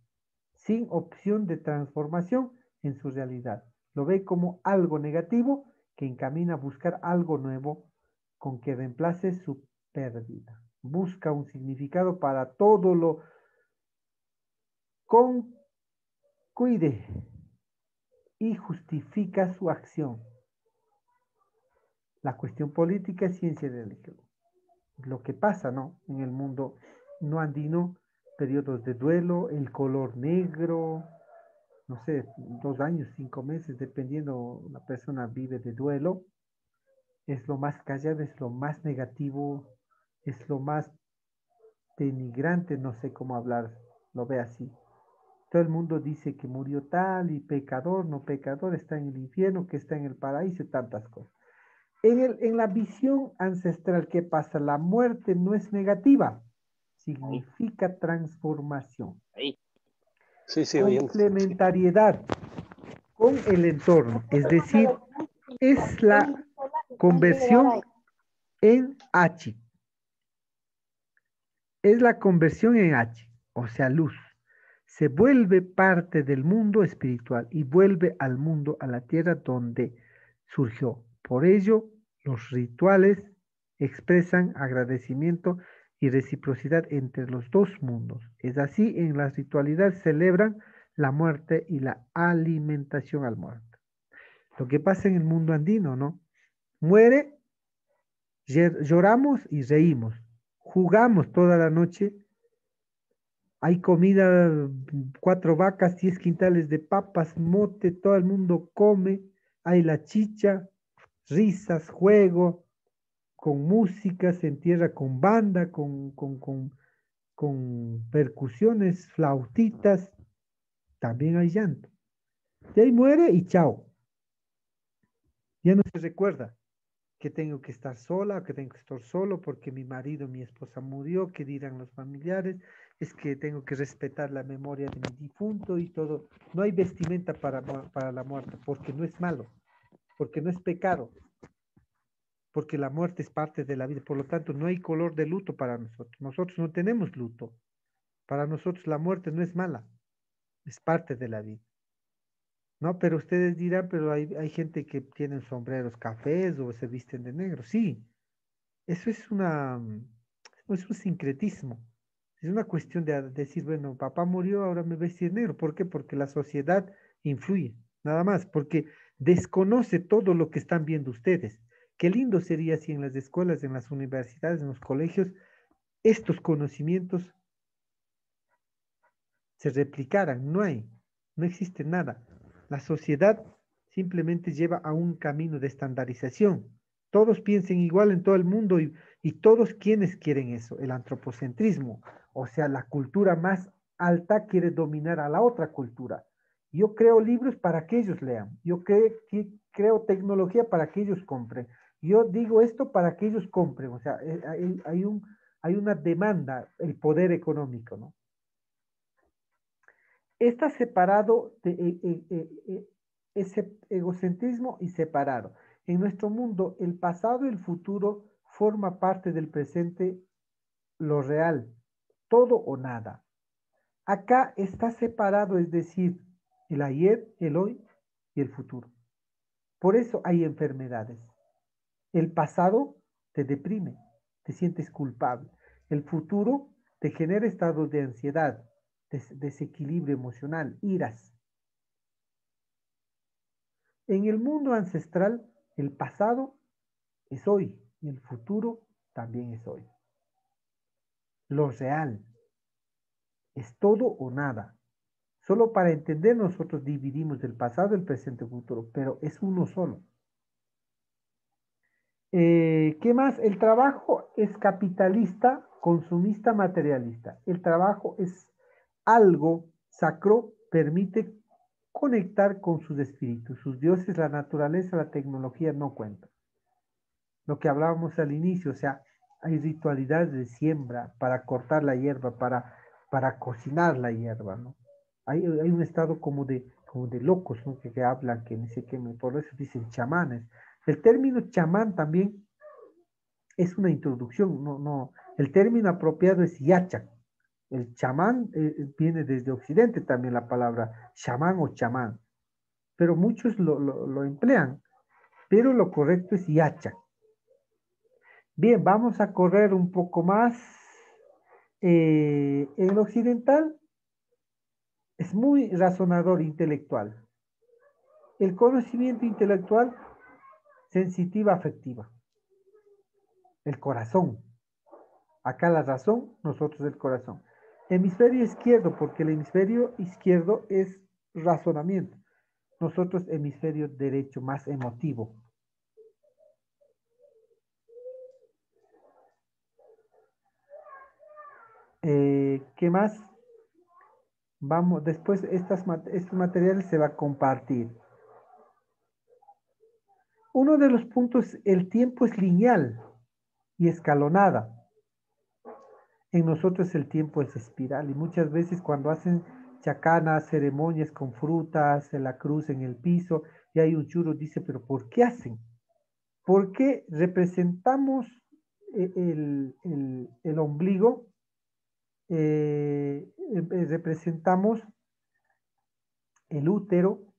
sin opción de transformación en su realidad. Lo ve como algo negativo que encamina a buscar algo nuevo con que reemplace su pérdida. Busca un significado para todo lo con cuide y justifica su acción. La cuestión política es ciencia y religión. Lo que pasa, ¿no? En el mundo no andino, periodos de duelo, el color negro, no sé, dos años, cinco meses, dependiendo la persona vive de duelo, es lo más callado, es lo más negativo, es lo más denigrante, no sé cómo hablar, lo ve así. Todo el mundo dice que murió tal y pecador, no pecador, está en el infierno, que está en el paraíso, tantas cosas. En, el, en la visión ancestral, ¿qué pasa? La muerte no es negativa, significa transformación. Sí, sí, Complementariedad. con el entorno, es decir, es la conversión en H. Es la conversión en H, o sea, luz. Se vuelve parte del mundo espiritual y vuelve al mundo, a la tierra donde surgió. Por ello, los rituales expresan agradecimiento y reciprocidad entre los dos mundos. Es así, en las ritualidades celebran la muerte y la alimentación al muerto. Lo que pasa en el mundo andino, ¿no? Muere, lloramos y reímos, jugamos toda la noche, hay comida, cuatro vacas, diez quintales de papas, mote, todo el mundo come, hay la chicha, risas, juego, con música, se entierra con banda, con, con, con, con percusiones, flautitas, también hay llanto. Y ahí muere y chao. Ya no se recuerda que tengo que estar sola, que tengo que estar solo porque mi marido, mi esposa murió, que dirán los familiares, es que tengo que respetar la memoria de mi difunto y todo. No hay vestimenta para, para la muerte porque no es malo, porque no es pecado, porque la muerte es parte de la vida. Por lo tanto, no hay color de luto para nosotros. Nosotros no tenemos luto. Para nosotros la muerte no es mala, es parte de la vida. No, pero ustedes dirán, pero hay, hay gente que tiene sombreros cafés o se visten de negro. Sí, eso es una, es un sincretismo. Es una cuestión de decir, bueno, papá murió, ahora me vestí de negro. ¿Por qué? Porque la sociedad influye, nada más, porque desconoce todo lo que están viendo ustedes. Qué lindo sería si en las escuelas, en las universidades, en los colegios, estos conocimientos se replicaran. No hay, no existe nada. La sociedad simplemente lleva a un camino de estandarización. Todos piensen igual en todo el mundo y, y todos quienes quieren eso, el antropocentrismo, o sea, la cultura más alta quiere dominar a la otra cultura. Yo creo libros para que ellos lean, yo creo tecnología para que ellos compren, yo digo esto para que ellos compren, o sea, eh, hay, hay una demanda, el poder económico, ¿no? Está separado de eh, eh, ese egocentrismo y separado. En nuestro mundo, el pasado y el futuro forma parte del presente, lo real, todo o nada. Acá está separado, es decir, el ayer, el hoy y el futuro. Por eso hay enfermedades. El pasado te deprime, te sientes culpable. El futuro te genera estados de ansiedad, desequilibrio emocional, iras. En el mundo ancestral, el pasado es hoy y el futuro también es hoy. Lo real es todo o nada. Solo para entender nosotros dividimos el pasado, el presente y el futuro, pero es uno solo. Eh, ¿Qué más? El trabajo es capitalista, consumista, materialista. El trabajo es algo sacro, permite conectar con sus espíritus, sus dioses, la naturaleza, la tecnología no cuentan. Lo que hablábamos al inicio, o sea, hay ritualidades de siembra para cortar la hierba, para, para cocinar la hierba, ¿no? Hay, hay un estado como de, como de locos, ¿no? Que, que hablan, que ni sé qué, por eso dicen chamanes. El término chamán también es una introducción, no, no. El término apropiado es yacha. El chamán eh, eh, viene desde Occidente también la palabra chamán o chamán, pero muchos lo, emplean, pero lo correcto es yacha. Bien, vamos a correr un poco más. Eh, en el occidental es muy razonador intelectual. El conocimiento intelectual sensitiva afectiva. El corazón. Acá la razón, nosotros el corazón. Hemisferio izquierdo, porque el hemisferio izquierdo es razonamiento. Nosotros hemisferio derecho, más emotivo. Eh, ¿Qué más? Vamos, después estas, estos materiales se va a compartir. Uno de los puntos, el tiempo es lineal y escalonada. En nosotros el tiempo es espiral y muchas veces cuando hacen chacanas, ceremonias con frutas, la cruz en el piso, y hay un churro, dice, pero ¿por qué hacen? ¿Por qué representamos eh, el, ombligo? Eh, eh, representamos el útero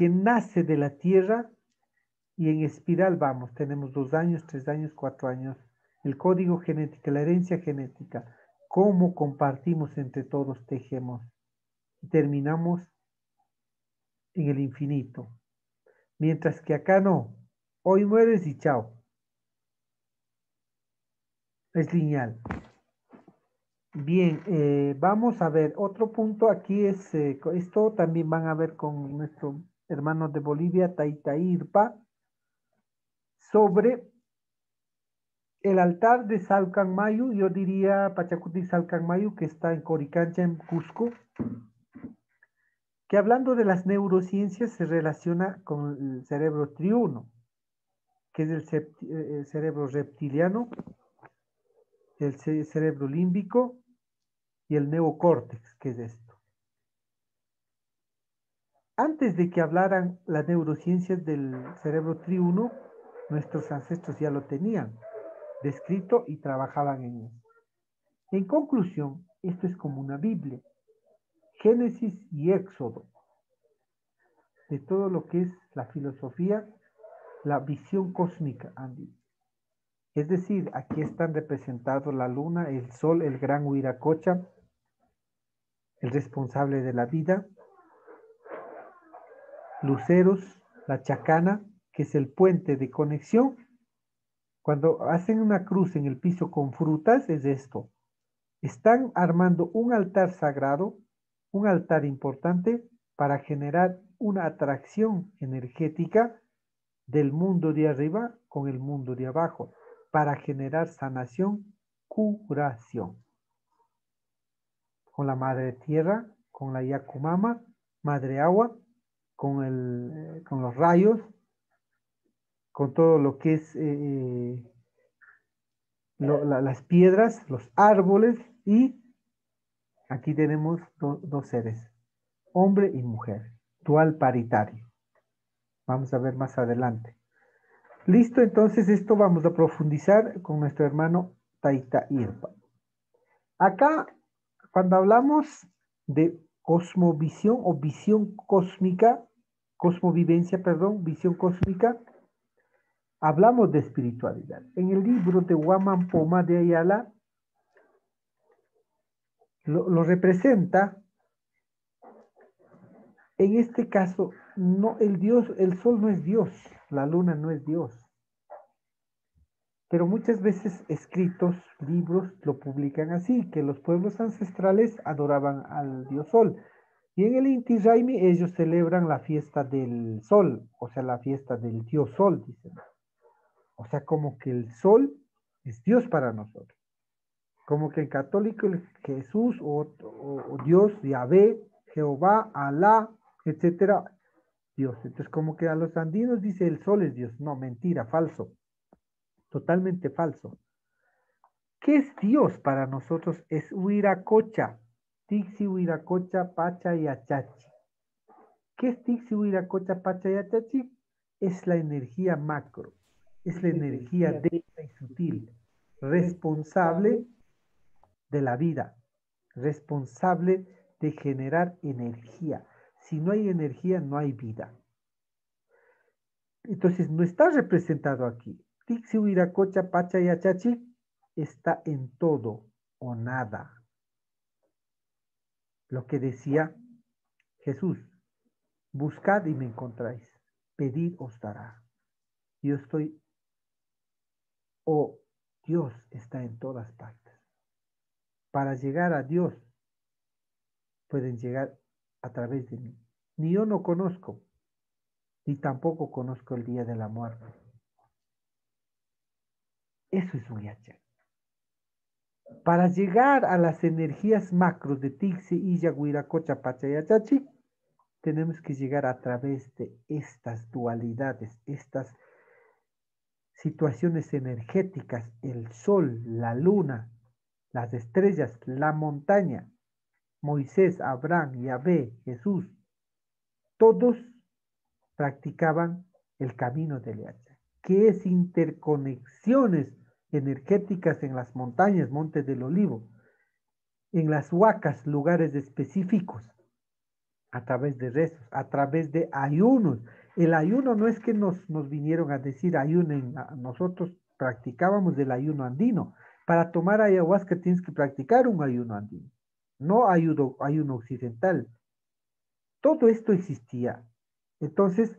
que nace de la tierra y en espiral vamos, tenemos dos años, tres años, cuatro años. El código genético, la herencia genética, cómo compartimos entre todos, tejemos y terminamos en el infinito. Mientras que acá no, hoy mueres y chao. Es lineal. Bien, eh, vamos a ver, otro punto aquí es, eh, esto también van a ver con nuestro hermano de Bolivia, Taita Irpa, sobre el altar de Salcanmayu, yo diría Pachacuti Salcanmayu, que está en Coricancha, en Cusco, que hablando de las neurociencias se relaciona con el cerebro triuno, que es el, el cerebro reptiliano, el cerebro límbico y el neocórtex, que es esto. Antes de que hablaran las neurociencias del cerebro triuno, Nuestros ancestros ya lo tenían descrito y trabajaban en él. En conclusión, esto es como una Biblia. Génesis y Éxodo. De todo lo que es la filosofía, la visión cósmica, Andy. Es decir, aquí están representados la luna, el sol, el gran Huiracocha, el responsable de la vida, luceros, la chacana, que es el puente de conexión, cuando hacen una cruz en el piso con frutas, es esto. Están armando un altar sagrado, un altar importante para generar una atracción energética del mundo de arriba con el mundo de abajo, para generar sanación, curación. Con la madre tierra, con la Yakumama, madre agua, con, el, eh, con los rayos, con todo lo que es eh, las piedras, los árboles y aquí tenemos dos seres, hombre y mujer, dual paritario. Vamos a ver más adelante. Listo, entonces esto vamos a profundizar con nuestro hermano Taita Irpa. Acá, cuando hablamos de cosmovisión o visión cósmica, cosmovivencia, perdón, visión cósmica, hablamos de espiritualidad. En el libro de Guaman Poma de Ayala lo, representa. En este caso, no, el Dios, el sol no es Dios, la luna no es Dios. Pero muchas veces escritos, libros, lo publican así, que los pueblos ancestrales adoraban al Dios Sol. Y en el Inti Raimi ellos celebran la fiesta del Sol, o sea, la fiesta del Dios Sol, dicen. O sea, como que el sol es Dios para nosotros. Como que el católico es Jesús o, Dios, Yahvé, Jehová, Alá, etcétera, Dios. Entonces, como que a los andinos dice el sol es Dios. No, mentira, falso. Totalmente falso. ¿Qué es Dios para nosotros? Es Huiracocha. Tixi, Huiracocha, Pacha y Achachi. ¿Qué es Tixi, Huiracocha, Pacha y Achachi? Es la energía macro es la energía densa y sutil, responsable de la vida, responsable de generar energía. Si no hay energía, no hay vida. Entonces, no está representado aquí. Tixi, Huiracocha, Pacha y Achachi está en todo o nada. Lo que decía Jesús, buscad y me encontráis, pedid os dará. Yo estoy o Dios está en todas partes. Para llegar a Dios pueden llegar a través de mí. Ni yo no conozco, ni tampoco conozco el día de la muerte. Eso es un yacha. Para llegar a las energías macros de Tixi, Illa, Huiracocha, Pachayachachi, tenemos que llegar a través de estas dualidades, estas situaciones energéticas, el sol, la luna, las estrellas, la montaña, Moisés, Abraham, Yahvé, Jesús, todos practicaban el camino del Yacha, que es interconexiones energéticas en las montañas, Montes del Olivo, en las huacas, lugares específicos, a través de rezos, a través de ayunos. El ayuno no es que nos, nos vinieron a decir ayunen, nosotros practicábamos el ayuno andino. Para tomar ayahuasca tienes que practicar un ayuno andino, no ayuno, ayuno occidental. Todo esto existía. Entonces,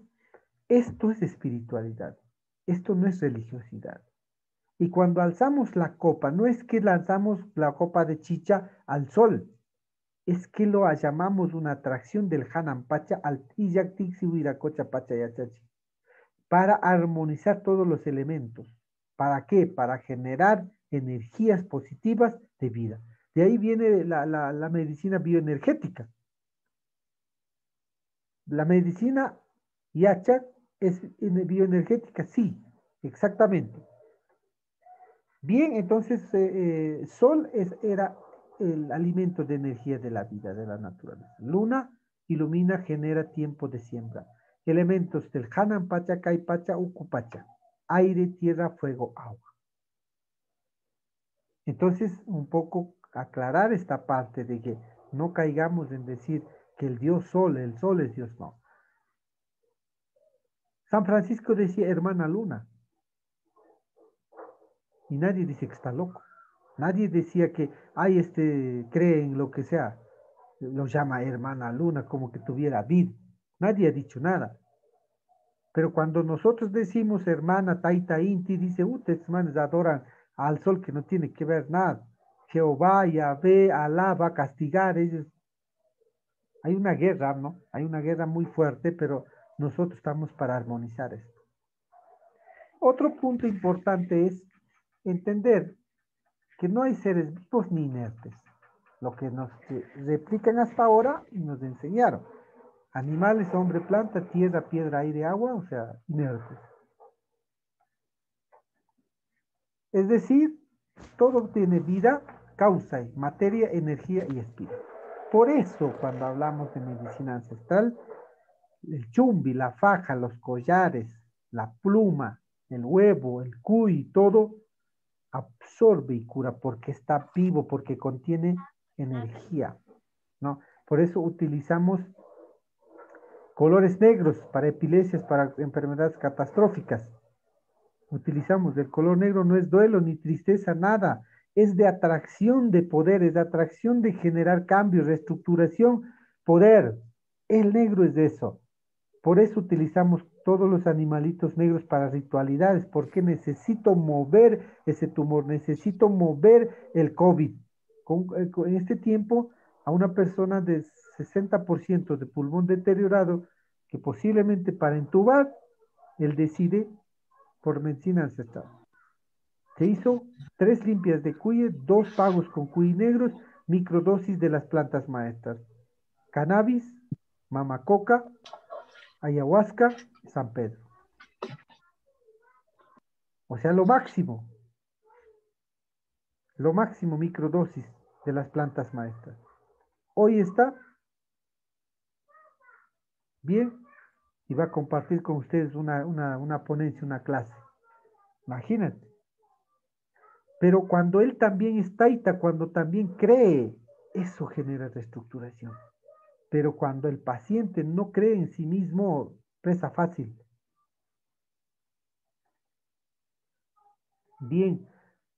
esto es espiritualidad, esto no es religiosidad. Y cuando alzamos la copa, no es que lanzamos la copa de chicha al sol, es que lo llamamos una atracción del Hanan Pacha al Pacha Pachayachachi, para armonizar todos los elementos. ¿Para qué? Para generar energías positivas de vida. De ahí viene la, la medicina bioenergética. La medicina yacha es bioenergética, sí, exactamente. Bien, entonces eh, eh, Sol es, era el alimento de energía de la vida, de la naturaleza. Luna ilumina, genera tiempo de siembra. Elementos del Hanan Pacha, Kai Pacha, Pacha. Aire, tierra, fuego, agua. Entonces, un poco aclarar esta parte de que no caigamos en decir que el Dios Sol, el Sol es Dios, no. San Francisco decía hermana Luna. Y nadie dice que está loco. Nadie decía que, ay, este cree en lo que sea. Lo llama hermana luna como que tuviera vida. Nadie ha dicho nada. Pero cuando nosotros decimos hermana Taita Inti, dice, ustedes hermanos adoran al sol que no tiene que ver nada. Jehová, Yahvé, Alá va a castigar. Ellos. Hay una guerra, ¿no? Hay una guerra muy fuerte, pero nosotros estamos para armonizar esto. Otro punto importante es entender que no hay seres vivos ni inertes. Lo que nos replican hasta ahora y nos enseñaron. Animales, hombre, planta, tierra, piedra, aire, agua, o sea, inertes. Es decir, todo tiene vida, causa, materia, energía y espíritu. Por eso, cuando hablamos de medicina ancestral, el chumbi, la faja, los collares, la pluma, el huevo, el cuy, todo absorbe y cura porque está vivo, porque contiene energía, ¿no? Por eso utilizamos colores negros para epilepsias, para enfermedades catastróficas. Utilizamos el color negro, no es duelo ni tristeza, nada. Es de atracción de poder, es de atracción de generar cambios, reestructuración, poder. El negro es de eso. Por eso utilizamos todos los animalitos negros para ritualidades, porque necesito mover ese tumor, necesito mover el COVID. Eh, en este tiempo, a una persona de 60% de pulmón deteriorado, que posiblemente para entubar, él decide por medicina ancestral. Se hizo tres limpias de cuye, dos pagos con cuy negros, microdosis de las plantas maestras. Cannabis, mamacoca, ayahuasca, San Pedro. O sea, lo máximo, lo máximo microdosis de las plantas maestras. Hoy está bien y va a compartir con ustedes una, una ponencia, una clase. Imagínate. Pero cuando él también está y cuando también cree, eso genera reestructuración. Pero cuando el paciente no cree en sí mismo, presa fácil. Bien,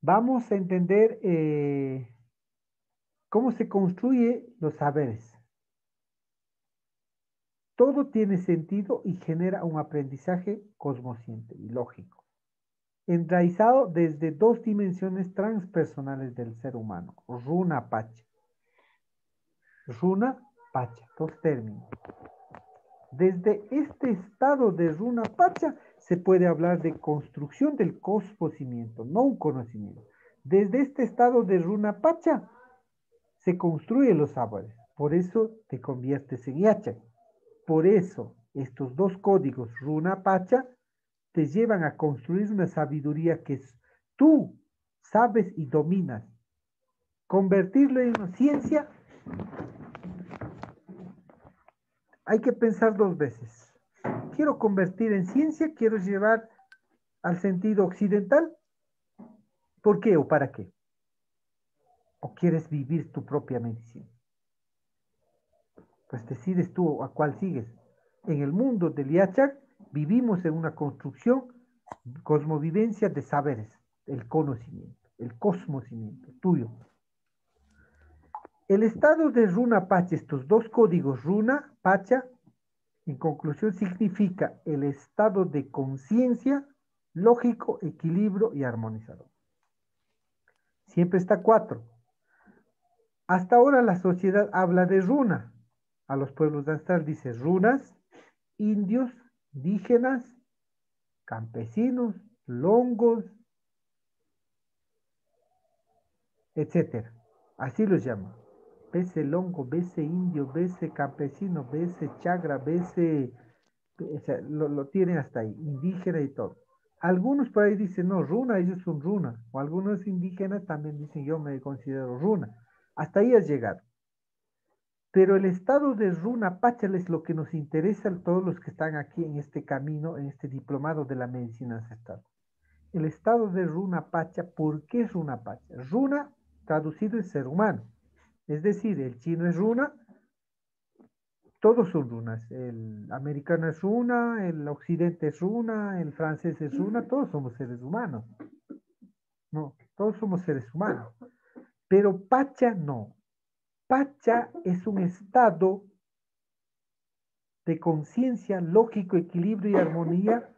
vamos a entender eh, cómo se construye los saberes. Todo tiene sentido y genera un aprendizaje cosmociente y lógico, enraizado desde dos dimensiones transpersonales del ser humano, runa pacha. Runa Pacha, dos términos. Desde este estado de Runa Pacha se puede hablar de construcción del conocimiento, no un conocimiento. Desde este estado de Runa Pacha se construyen los árboles. Por eso te conviertes en Yacha. Por eso estos dos códigos, Runa Pacha, te llevan a construir una sabiduría que tú sabes y dominas. Convertirlo en una ciencia Hay que pensar dos veces. Quiero convertir en ciencia, quiero llevar al sentido occidental. ¿Por qué o para qué? ¿O quieres vivir tu propia medicina? Pues decides tú a cuál sigues. En el mundo del Yachak vivimos en una construcción, cosmovivencia de saberes, el conocimiento, el cosmocimiento tuyo. El estado de runa pacha, estos dos códigos runa, pacha, en conclusión significa el estado de conciencia lógico, equilibrio y armonizador. Siempre está cuatro. Hasta ahora la sociedad habla de runa. A los pueblos de dice runas, indios, indígenas, campesinos, longos, etc. Así los llama. Bese longo, bese indio, bese campesino, bese chagra, bese... lo, lo tienen hasta ahí, indígena y todo. Algunos por ahí dicen, no, runa, ellos son runa. O algunos indígenas también dicen, yo me considero runa. Hasta ahí has llegado. Pero el estado de runa pachal es lo que nos interesa a todos los que están aquí en este camino, en este diplomado de la medicina ancestral. El estado de runa pacha, ¿por qué es runa pacha? Runa traducido es ser humano. Es decir, el chino es runa, todos son runas. El americano es runa, el occidente es runa, el francés es runa, todos somos seres humanos. No, todos somos seres humanos. Pero Pacha no. Pacha es un estado de conciencia, lógico, equilibrio y armonía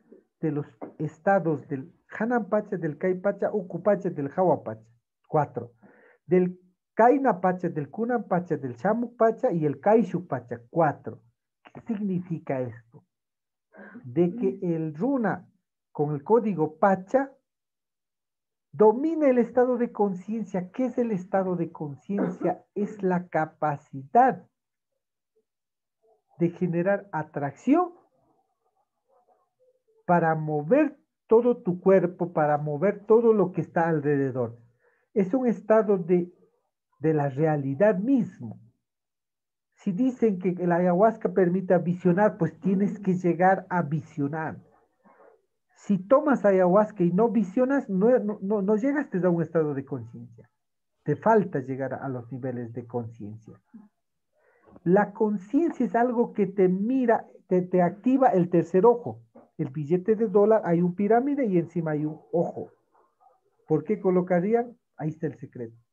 de los estados del Hanan Pacha, del Kai Pacha, Uku Pacha, del Hawa Pacha. Cuatro. Del Kaina Pacha, del Kunan Pacha, del Shamu Pacha y el Kaishu Pacha, cuatro. ¿Qué significa esto? De que el Runa con el código Pacha domina el estado de conciencia. ¿Qué es el estado de conciencia? Es la capacidad de generar atracción para mover todo tu cuerpo, para mover todo lo que está alrededor. Es un estado de de la realidad mismo. Si dicen que la ayahuasca permite visionar, pues tienes que llegar a visionar. Si tomas ayahuasca y no visionas, no, no, no llegaste a un estado de conciencia. Te falta llegar a los niveles de conciencia. La conciencia es algo que te mira, te, te activa el tercer ojo. El billete de dólar hay un pirámide y encima hay un ojo. ¿Por qué colocarían? Ahí está el secreto.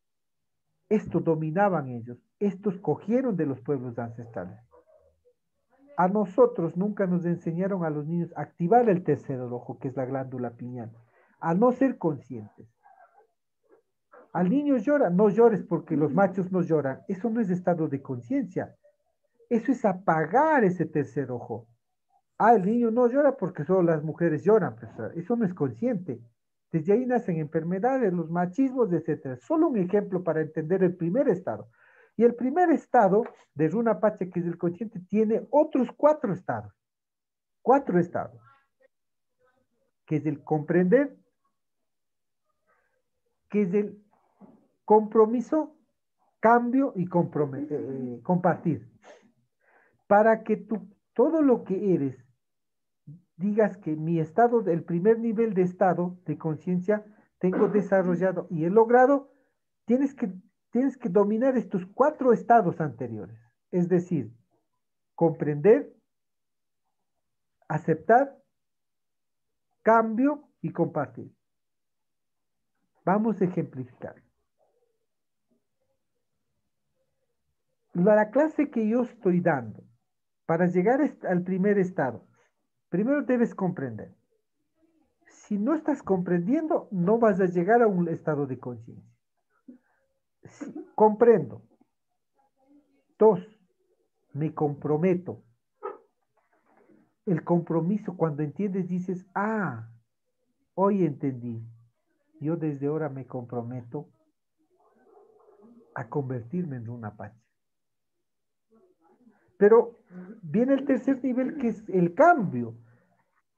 Esto dominaban ellos. Estos cogieron de los pueblos ancestrales. A nosotros nunca nos enseñaron a los niños a activar el tercer ojo, que es la glándula pineal, a no ser conscientes. Al niño llora, no llores porque los machos no lloran. Eso no es estado de conciencia. Eso es apagar ese tercer ojo. Ah, el niño no llora porque solo las mujeres lloran. Pues, eso no es consciente. Desde ahí nacen enfermedades, los machismos, etc. Solo un ejemplo para entender el primer estado. Y el primer estado de Runa Pache, que es el consciente, tiene otros cuatro estados. Cuatro estados. Que es el comprender, que es el compromiso, cambio y eh, compartir. Para que tú, todo lo que eres digas que mi estado, el primer nivel de estado de conciencia, tengo desarrollado y he logrado, tienes que, tienes que dominar estos cuatro estados anteriores. Es decir, comprender, aceptar, cambio y compartir. Vamos a ejemplificar. La clase que yo estoy dando para llegar al primer estado Primero debes comprender. Si no estás comprendiendo, no vas a llegar a un estado de conciencia. comprendo. Dos, me comprometo. El compromiso, cuando entiendes, dices, ah, hoy entendí. Yo desde ahora me comprometo a convertirme en una pacha. Pero viene el tercer nivel que es el cambio.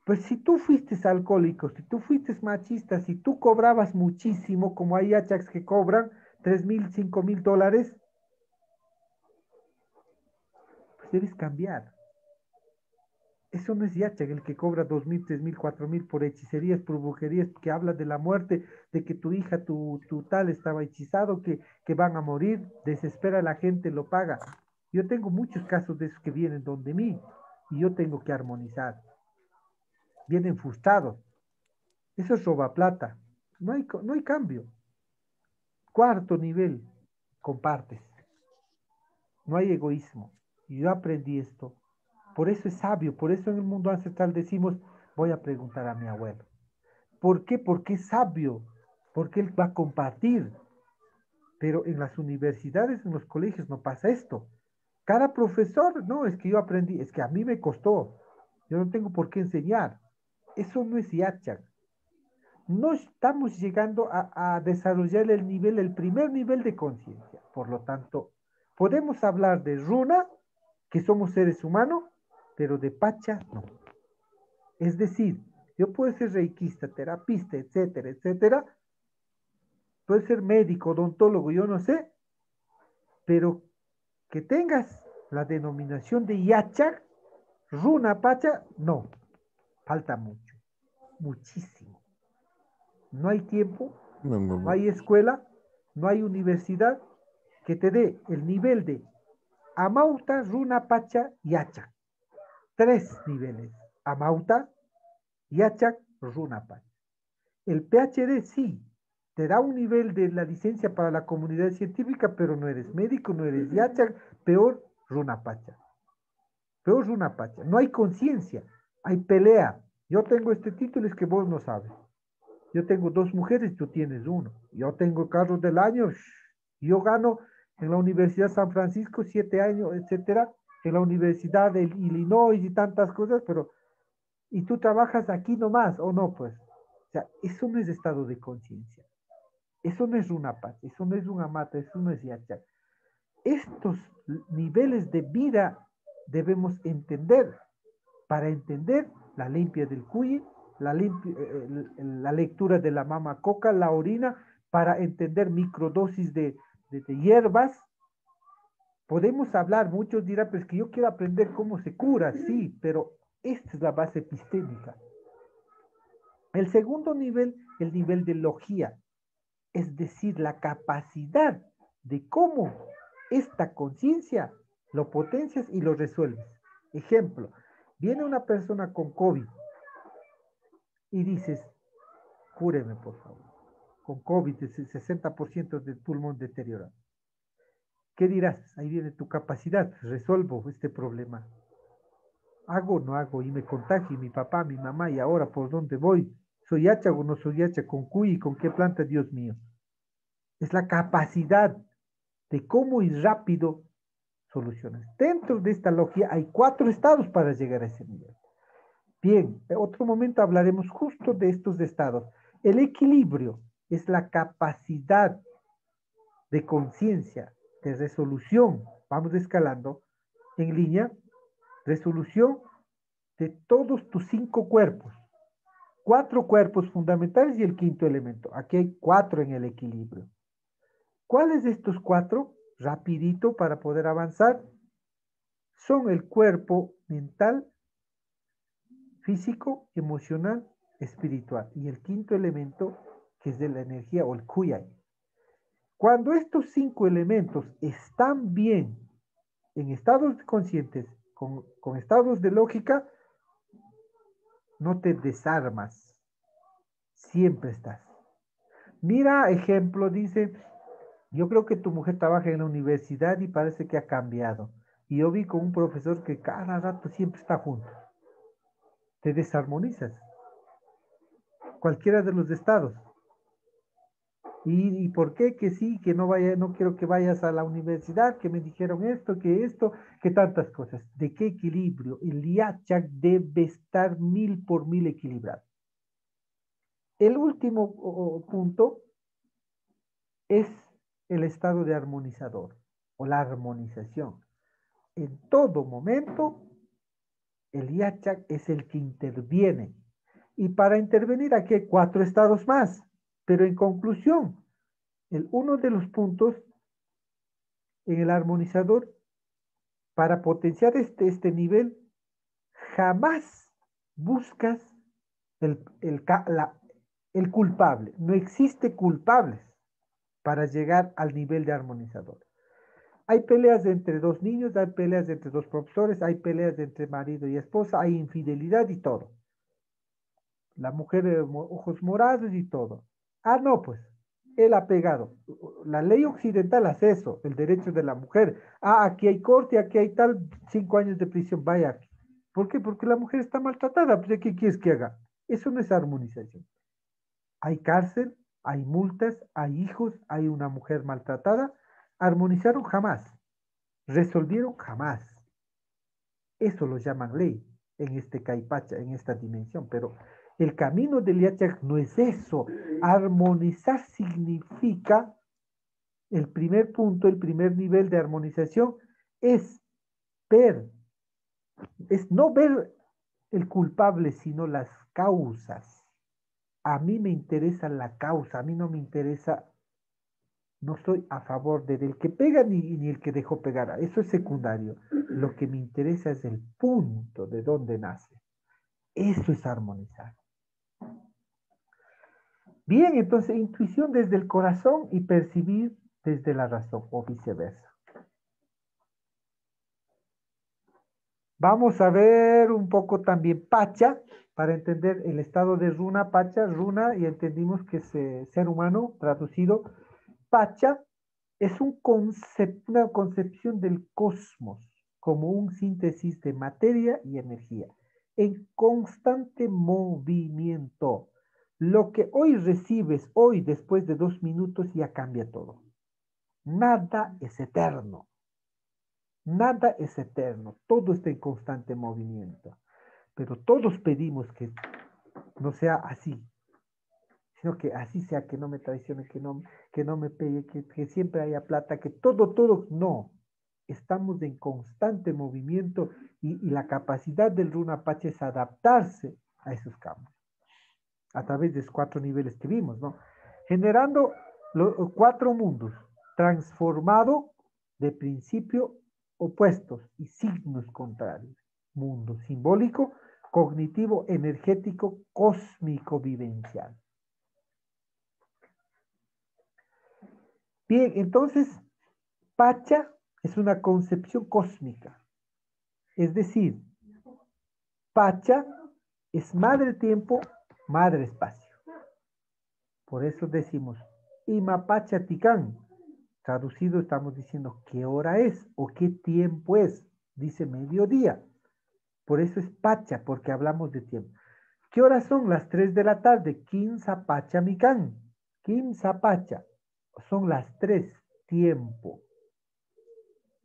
Pues si tú fuiste alcohólico, si tú fuiste machista, si tú cobrabas muchísimo, como hay achaks que cobran 3 mil, 5 mil dólares, debes cambiar. Eso no es Yachag, el que cobra dos mil, tres mil, cuatro mil por hechicerías, por brujerías, que habla de la muerte, de que tu hija, tu, tu tal estaba hechizado, que, que van a morir, desespera a la gente, lo paga. Yo tengo muchos casos de esos que vienen donde mí y yo tengo que armonizar. Vienen frustrados. Eso es roba plata. No hay, no hay cambio. Cuarto nivel, compartes. No hay egoísmo. Y yo aprendí esto por eso es sabio, por eso en el mundo ancestral decimos, voy a preguntar a mi abuelo. ¿Por qué? Porque es sabio, porque él va a compartir. Pero en las universidades, en los colegios no pasa esto. Cada profesor, no, es que yo aprendí, es que a mí me costó. Yo no tengo por qué enseñar. Eso no es Yachak. No estamos llegando a, a desarrollar el nivel, el primer nivel de conciencia. Por lo tanto, podemos hablar de runa, que somos seres humanos, pero de Pacha no. Es decir, yo puedo ser reikista, terapista, etcétera, etcétera. Puedo ser médico, odontólogo, yo no sé, pero que tengas la denominación de Yachak, Runa Pacha, no. Falta mucho, muchísimo. No hay tiempo, no, hay escuela, no hay universidad que te dé el nivel de Amauta, Runa Pacha, Yachak tres niveles, Amauta, Yachak, Runapak. El PhD sí, te da un nivel de la licencia para la comunidad científica, pero no eres médico, no eres Yachak, peor Runapacha. Peor Runapacha. No hay conciencia, hay pelea. Yo tengo este título, es que vos no sabes. Yo tengo dos mujeres, tú tienes uno. Yo tengo carros del año, yo gano en la Universidad San Francisco siete años, etcétera, en la Universidad de Illinois y tantas cosas, pero y tú trabajas aquí nomás, o no, pues. O sea, eso no es estado de conciencia. Eso no es una paz, eso no es una mata, eso no es yacha. Estos niveles de vida debemos entender para entender la limpia del cuy, la, la lectura de la mama coca, la orina, para entender microdosis de, de, de hierbas, Podemos hablar, muchos dirán, pues que yo quiero aprender cómo se cura, sí, pero esta es la base epistémica. El segundo nivel, el nivel de logía, es decir, la capacidad de cómo esta conciencia lo potencias y lo resuelves. Ejemplo, viene una persona con COVID y dices, cúreme por favor, con COVID, el 60% del pulmón deteriorado. ¿Qué dirás? Ahí viene tu capacidad, resuelvo este problema. Hago o no hago y me contagio mi papá, mi mamá y ahora por dónde voy. ¿Soy hacha o no soy hacha? ¿Con cuy y con qué planta, Dios mío? Es la capacidad de cómo y rápido solucionas. Dentro de esta logia hay cuatro estados para llegar a ese nivel. Bien, en otro momento hablaremos justo de estos estados. El equilibrio es la capacidad de conciencia de resolución, vamos escalando en línea, resolución de todos tus cinco cuerpos. Cuatro cuerpos fundamentales y el quinto elemento. Aquí hay cuatro en el equilibrio. ¿Cuáles de estos cuatro? Rapidito para poder avanzar. Son el cuerpo mental, físico, emocional, espiritual. Y el quinto elemento, que es de la energía o el kuyai. Cuando estos cinco elementos están bien en estados conscientes, con, con estados de lógica, no te desarmas. Siempre estás. Mira, ejemplo, dice, yo creo que tu mujer trabaja en la universidad y parece que ha cambiado. Y yo vi con un profesor que cada rato siempre está junto. Te desarmonizas. Cualquiera de los estados. ¿Y, por qué que sí, que no vaya, no quiero que vayas a la universidad, que me dijeron esto, que esto, que tantas cosas? ¿De qué equilibrio? El Yachak debe estar mil por mil equilibrado. El último punto es el estado de armonizador o la armonización. En todo momento, el Yachak es el que interviene. Y para intervenir aquí hay cuatro estados más. Pero en conclusión, el uno de los puntos en el armonizador para potenciar este, este nivel, jamás buscas el, el culpable. No existe culpables para llegar al nivel de armonizador. Hay peleas entre dos niños, hay peleas entre dos profesores, hay peleas entre marido y esposa, hay infidelidad y todo. La mujer de ojos morados y todo. Ah, no, pues, él ha pegado. La ley occidental hace eso, el derecho de la mujer. Ah, aquí hay corte, aquí hay tal, cinco años de prisión, vaya. ¿Por qué? Porque la mujer está maltratada. Pues, ¿qué quieres que haga? Eso no es armonización. Hay cárcel, hay multas, hay hijos, hay una mujer maltratada Armonizaron jamás. Resolvieron jamás. Eso lo llaman ley en este caipacha, en esta dimensión. Pero el camino del Yachak no es eso. Armonizar significa, el primer punto, el primer nivel de armonización es ver, es no ver el culpable, sino las causas. A mí me interesa la causa, a mí no me interesa no estoy a favor de del que pega ni, ni el que dejó pegar. Eso es secundario. Lo que me interesa es el punto de donde nace. Eso es armonizar. Bien, entonces intuición desde el corazón y percibir desde la razón o viceversa. Vamos a ver un poco también Pacha para entender el estado de Runa, Pacha, Runa, y entendimos que es ser humano traducido Pacha es un una concepción del cosmos como un síntesis de materia y energía en constante movimiento. Lo que hoy recibes, hoy después de dos minutos, ya cambia todo. Nada es eterno. Nada es eterno. Todo está en constante movimiento. Pero todos pedimos que no sea así, sino que así sea, que no me traicione, que no, que no me pegue, que, siempre haya plata, que todo, todo, no. Estamos en constante movimiento y, la capacidad del Runa Apache es adaptarse a esos cambios a través de esos cuatro niveles que vimos, ¿no? Generando los cuatro mundos, transformado de principio opuestos y signos contrarios. Mundo simbólico, cognitivo, energético, cósmico, vivencial. Bien, entonces, Pacha es una concepción cósmica. Es decir, Pacha es madre tiempo, madre espacio. Por eso decimos, Ima Pacha Ticán. Traducido estamos diciendo qué hora es o qué tiempo es. Dice mediodía. Por eso es Pacha, porque hablamos de tiempo. ¿Qué horas son? Las 3 de la tarde. Quinza Pacha Micán. Quinza Pacha son las tres, tiempo,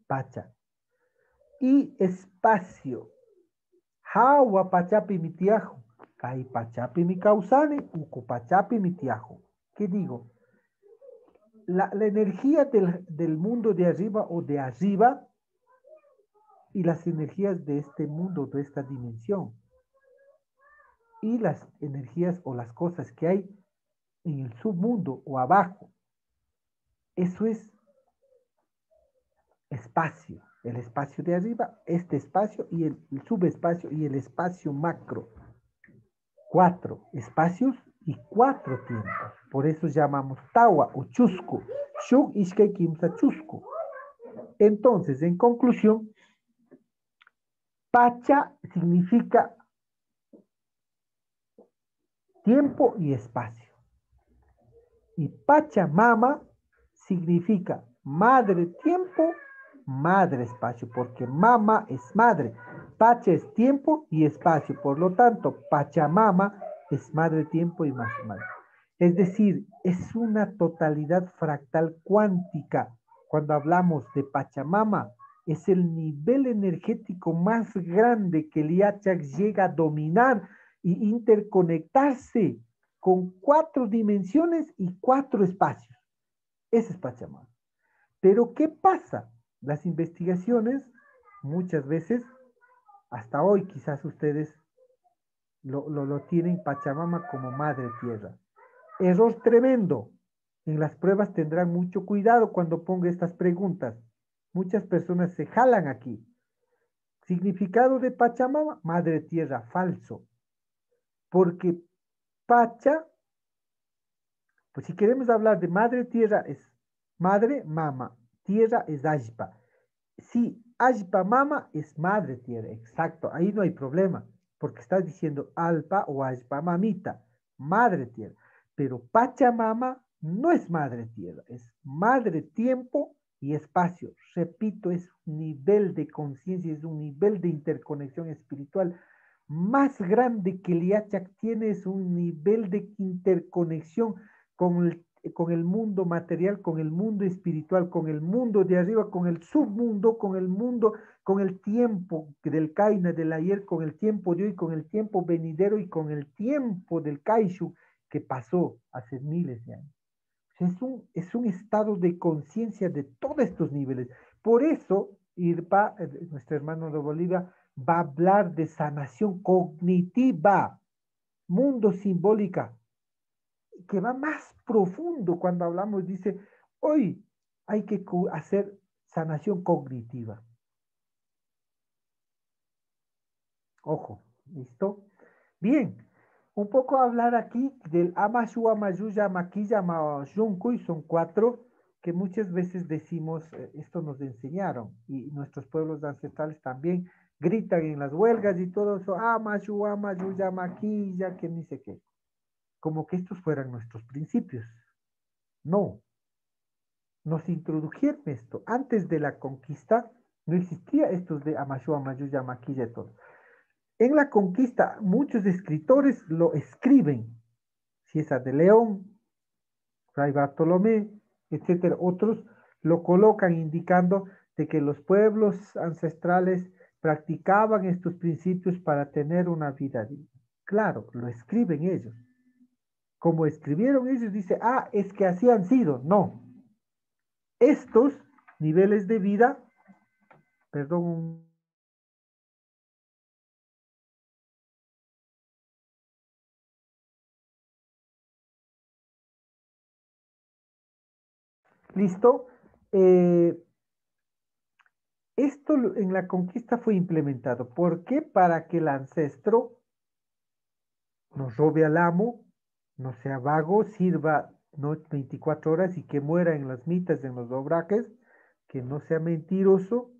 pacha. Y espacio. Hawa pachapi mi tiajo. Kai pachapi mi causane, uco pachapi mi tiajo. ¿Qué digo? La, energía del, del mundo de arriba o de arriba y las energías de este mundo, de esta dimensión. Y las energías o las cosas que hay en el submundo o abajo. Eso es espacio. El espacio de arriba, este espacio y el, subespacio y el espacio macro. Cuatro espacios y cuatro tiempos. Por eso llamamos tawa o chusco. Shuk ishke kimsa chusco. Entonces, en conclusión, pacha significa tiempo y espacio. Y Pachamama significa madre tiempo, madre espacio, porque mama es madre, pacha es tiempo y espacio, por lo tanto, Pachamama es madre tiempo y más madre. Es decir, es una totalidad fractal cuántica. Cuando hablamos de Pachamama, es el nivel energético más grande que el Yachak llega a dominar y interconectarse con cuatro dimensiones y cuatro espacios. Ese es Pachamama. Pero ¿qué pasa? Las investigaciones muchas veces, hasta hoy quizás ustedes lo, lo, tienen Pachamama como madre tierra. Error tremendo. En las pruebas tendrán mucho cuidado cuando ponga estas preguntas. Muchas personas se jalan aquí. Significado de Pachamama, madre tierra, falso. Porque Pacha, pues si queremos hablar de madre tierra, es madre, mama, tierra es Ajpa. Si Ajpa mama es madre tierra, exacto, ahí no hay problema, porque está diciendo Alpa o Ajpa mamita, madre tierra. Pero Pachamama no es madre tierra, es madre tiempo y espacio. Repito, es un nivel de conciencia, es un nivel de interconexión espiritual más grande que el Yachak tiene, es un nivel de interconexión con el, con el mundo material, con el mundo espiritual, con el mundo de arriba, con el submundo, con el mundo, con el tiempo del Kaina, del ayer, con el tiempo de hoy, con el tiempo venidero y con el tiempo del Kaishu que pasó hace miles de años. Es un, es un estado de conciencia de todos estos niveles. Por eso, Irpa, nuestro hermano de Bolivia, va a hablar de sanación cognitiva, mundo simbólica, que va más profundo cuando hablamos, dice, hoy hay que hacer sanación cognitiva. Ojo, ¿listo? Bien, un poco hablar aquí del Amashu, Amayuya, Maquilla, y son cuatro que muchas veces decimos, eh, esto nos enseñaron, y nuestros pueblos ancestrales también gritan en las huelgas y todo eso, Amashu, Amayuya, Maquilla, que ni sé qué. Como que estos fueran nuestros principios. No. Nos introdujeron esto. Antes de la conquista no existía estos de Amashu, Amayuya, Maquilla y todo. En la conquista, muchos escritores lo escriben. Ciesa de León, Fray Bartolomé, etcétera. Otros lo colocan indicando de que los pueblos ancestrales practicaban estos principios para tener una vida digna. Claro, lo escriben ellos. Como escribieron ellos, dice, ah, es que así han sido. No. Estos niveles de vida, perdón ¿Listo? Eh, esto en la conquista fue implementado. ¿Por qué? Para que el ancestro nos robe al amo, no sea vago, sirva no 24 horas y que muera en las mitas, en los dobraques, que no sea mentiroso,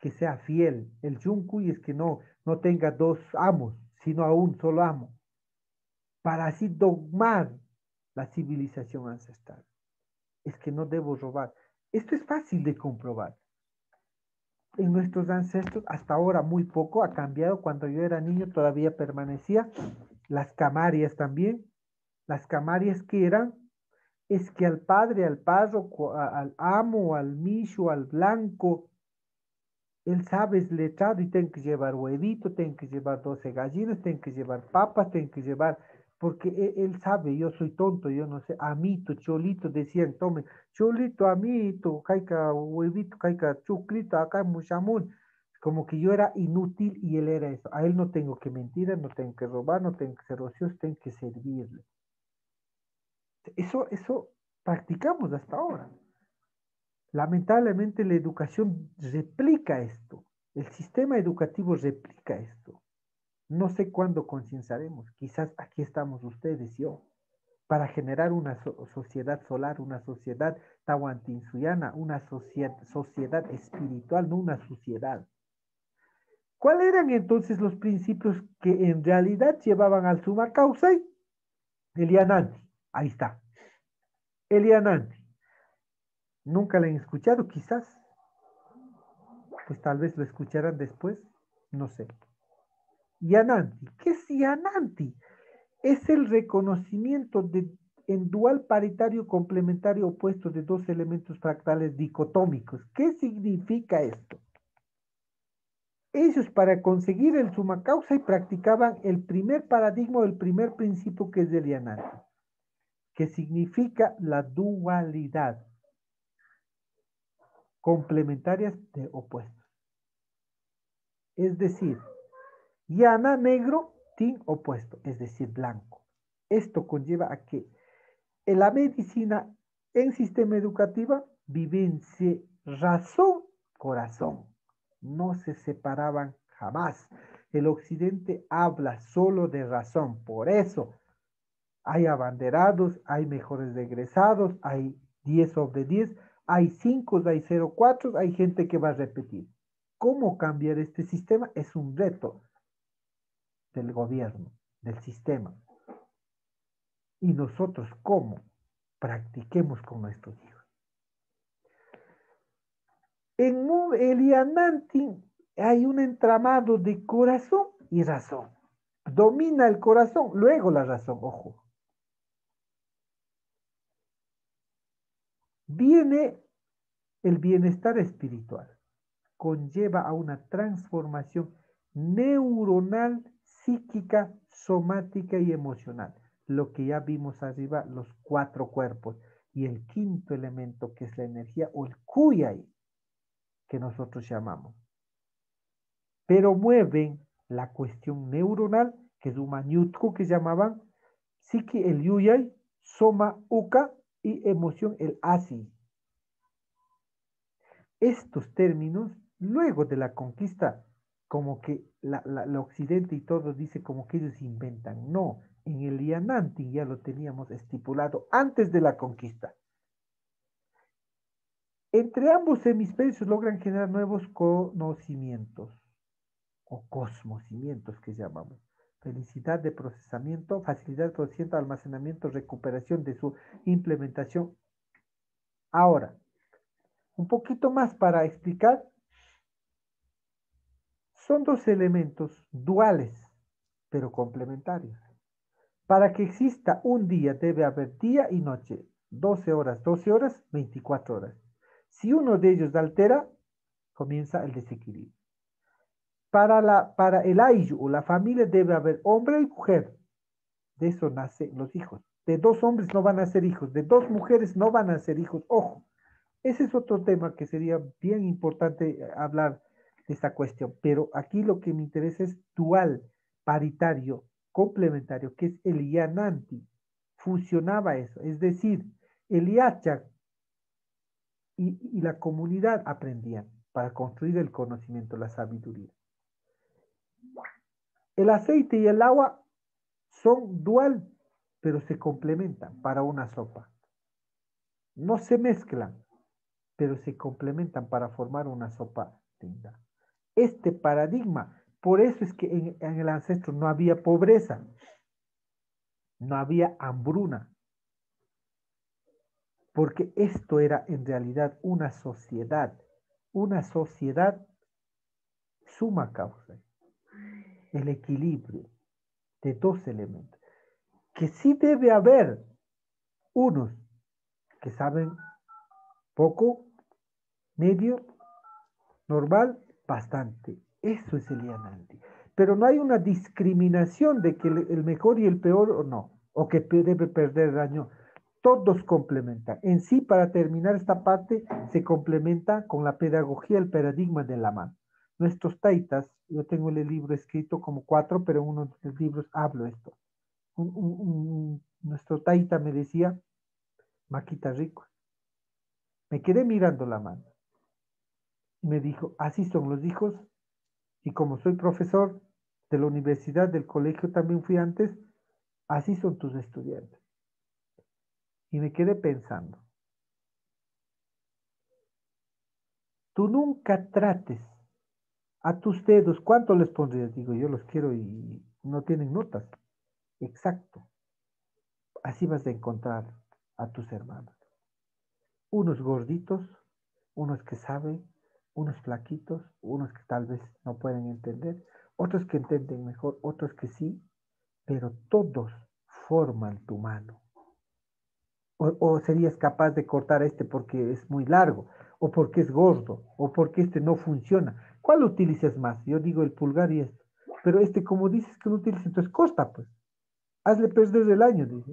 que sea fiel. El y es que no, no tenga dos amos, sino a un solo amo, para así dogmar la civilización ancestral es que no debo robar. Esto es fácil de comprobar. En nuestros ancestros, hasta ahora muy poco ha cambiado. Cuando yo era niño todavía permanecía. Las camarias también. Las camarias que eran, es que al padre, al párroco, al amo, al micho, al blanco, él sabe, es letrado y tiene que llevar huevito, tiene que llevar 12 gallinas, tiene que llevar papas, tiene que llevar porque e, él sabe, yo soy tonto, yo no sé, amito, cholito, decían, tome, cholito, amito, caica huevito, caica chucrito, acá muchamón, como que yo era inútil y él era eso. A él no tengo que mentir, no tengo que robar, no tengo que ser ocioso, tengo que servirle. Eso, eso practicamos hasta ahora. Lamentablemente la educación replica esto, el sistema educativo replica esto. No sé cuándo concienciaremos, quizás aquí estamos ustedes y yo, para generar una sociedad solar, una sociedad tahuantinsuyana, una sociedad espiritual, no una sociedad. ¿Cuáles eran entonces los principios que en realidad llevaban al suma causa? Eliananti, ahí está. Eliananti. Nunca la han escuchado, quizás. Pues tal vez lo escucharán después, no sé. Yananti. ¿Qué es Yananti? Es el reconocimiento de, en dual paritario complementario opuesto de dos elementos fractales dicotómicos. ¿Qué significa esto? Ellos para conseguir el suma causa y practicaban el primer paradigma, el primer principio que es el Yananti, que significa la dualidad complementarias de opuestos. Es decir, Yana negro, tin opuesto, es decir, blanco. Esto conlleva a que en la medicina, en sistema educativo, vivencia razón, corazón. No se separaban Jamás. El occidente habla solo de razón. Por eso hay abanderados, hay mejores regresados, hay 10 sobre 10, hay 5, hay 0, 4, hay gente que va a repetir. ¿Cómo cambiar este sistema? Es un reto del gobierno, del sistema. Y nosotros, ¿cómo? Practiquemos con nuestros hijos. En Eliananti hay un entramado de corazón y razón. Domina el corazón, luego la razón, ojo. Viene el bienestar espiritual, conlleva a una transformación neuronal, psíquica, somática y emocional. Lo que ya vimos arriba, los cuatro cuerpos. Y el quinto elemento, que es la energía o el kuyai, que nosotros llamamos pero mueven la cuestión neuronal, que es un mañutku que llamaban psique el yuyay, soma uka y emoción el asi. Estos términos, luego de la conquista, como que la, occidente y todo dice como que ellos inventan. No, en el Yananti ya lo teníamos estipulado antes de la conquista. Entre ambos hemisferios logran generar nuevos conocimientos o cosmocimientos que llamamos. Felicidad de procesamiento, facilidad de procesamiento, almacenamiento, recuperación de su implementación. Ahora, un poquito más para explicar. Son dos elementos duales, pero complementarios. Para que exista un día debe haber día y noche, 12 horas, 12 horas, 24 horas. Si uno de ellos altera, comienza el desequilibrio. Para, la, para el ayu o la familia debe haber hombre y mujer. De eso nacen los hijos. De dos hombres no van a ser hijos, de dos mujeres no van a ser hijos. Ojo, ese es otro tema que sería bien importante eh, hablar esta cuestión. Pero aquí lo que me interesa es dual, paritario, complementario, que es el yananti. Funcionaba eso. Es decir, el yachak y, la comunidad aprendían para construir el conocimiento, la sabiduría. El aceite y el agua son dual, pero se complementan para una sopa. No se mezclan, pero se complementan para formar una sopa linda. Este paradigma, por eso es que en, el ancestro no había pobreza, no había hambruna, porque esto era en realidad una sociedad, una sociedad suma causa el equilibrio de dos elementos. Que sí debe haber unos que saben poco, medio, normal, bastante. Eso es el Yananti. Pero no hay una discriminación de que el mejor y el peor o no, o que debe perder daño. Todos complementan. En sí, para terminar esta parte, se complementa con la pedagogía, el paradigma de la mano. Nuestros taitas, yo tengo el libro escrito como cuatro, pero uno de los libros hablo esto. nuestro taita me decía, Maquita Rico. Me quedé mirando la mano. Y me dijo, así son los hijos. Y como soy profesor de la universidad, del colegio también fui antes, así son tus estudiantes. Y me quedé pensando. Tú nunca trates a tus dedos, ¿cuánto les pondrías? Digo, yo los quiero y no tienen notas. Exacto. Así vas a encontrar a tus hermanos. Unos gorditos, unos que saben, unos flaquitos, unos que tal vez no pueden entender, otros que entienden mejor, otros que sí, pero todos forman tu mano. O, o, serías capaz de cortar este porque es muy largo, o porque es gordo, o porque este no funciona. ¿Cuál utilizas más? Yo digo el pulgar y esto. Pero este, como dices que no utilizas, entonces costa, pues. Hazle perder el año, dije.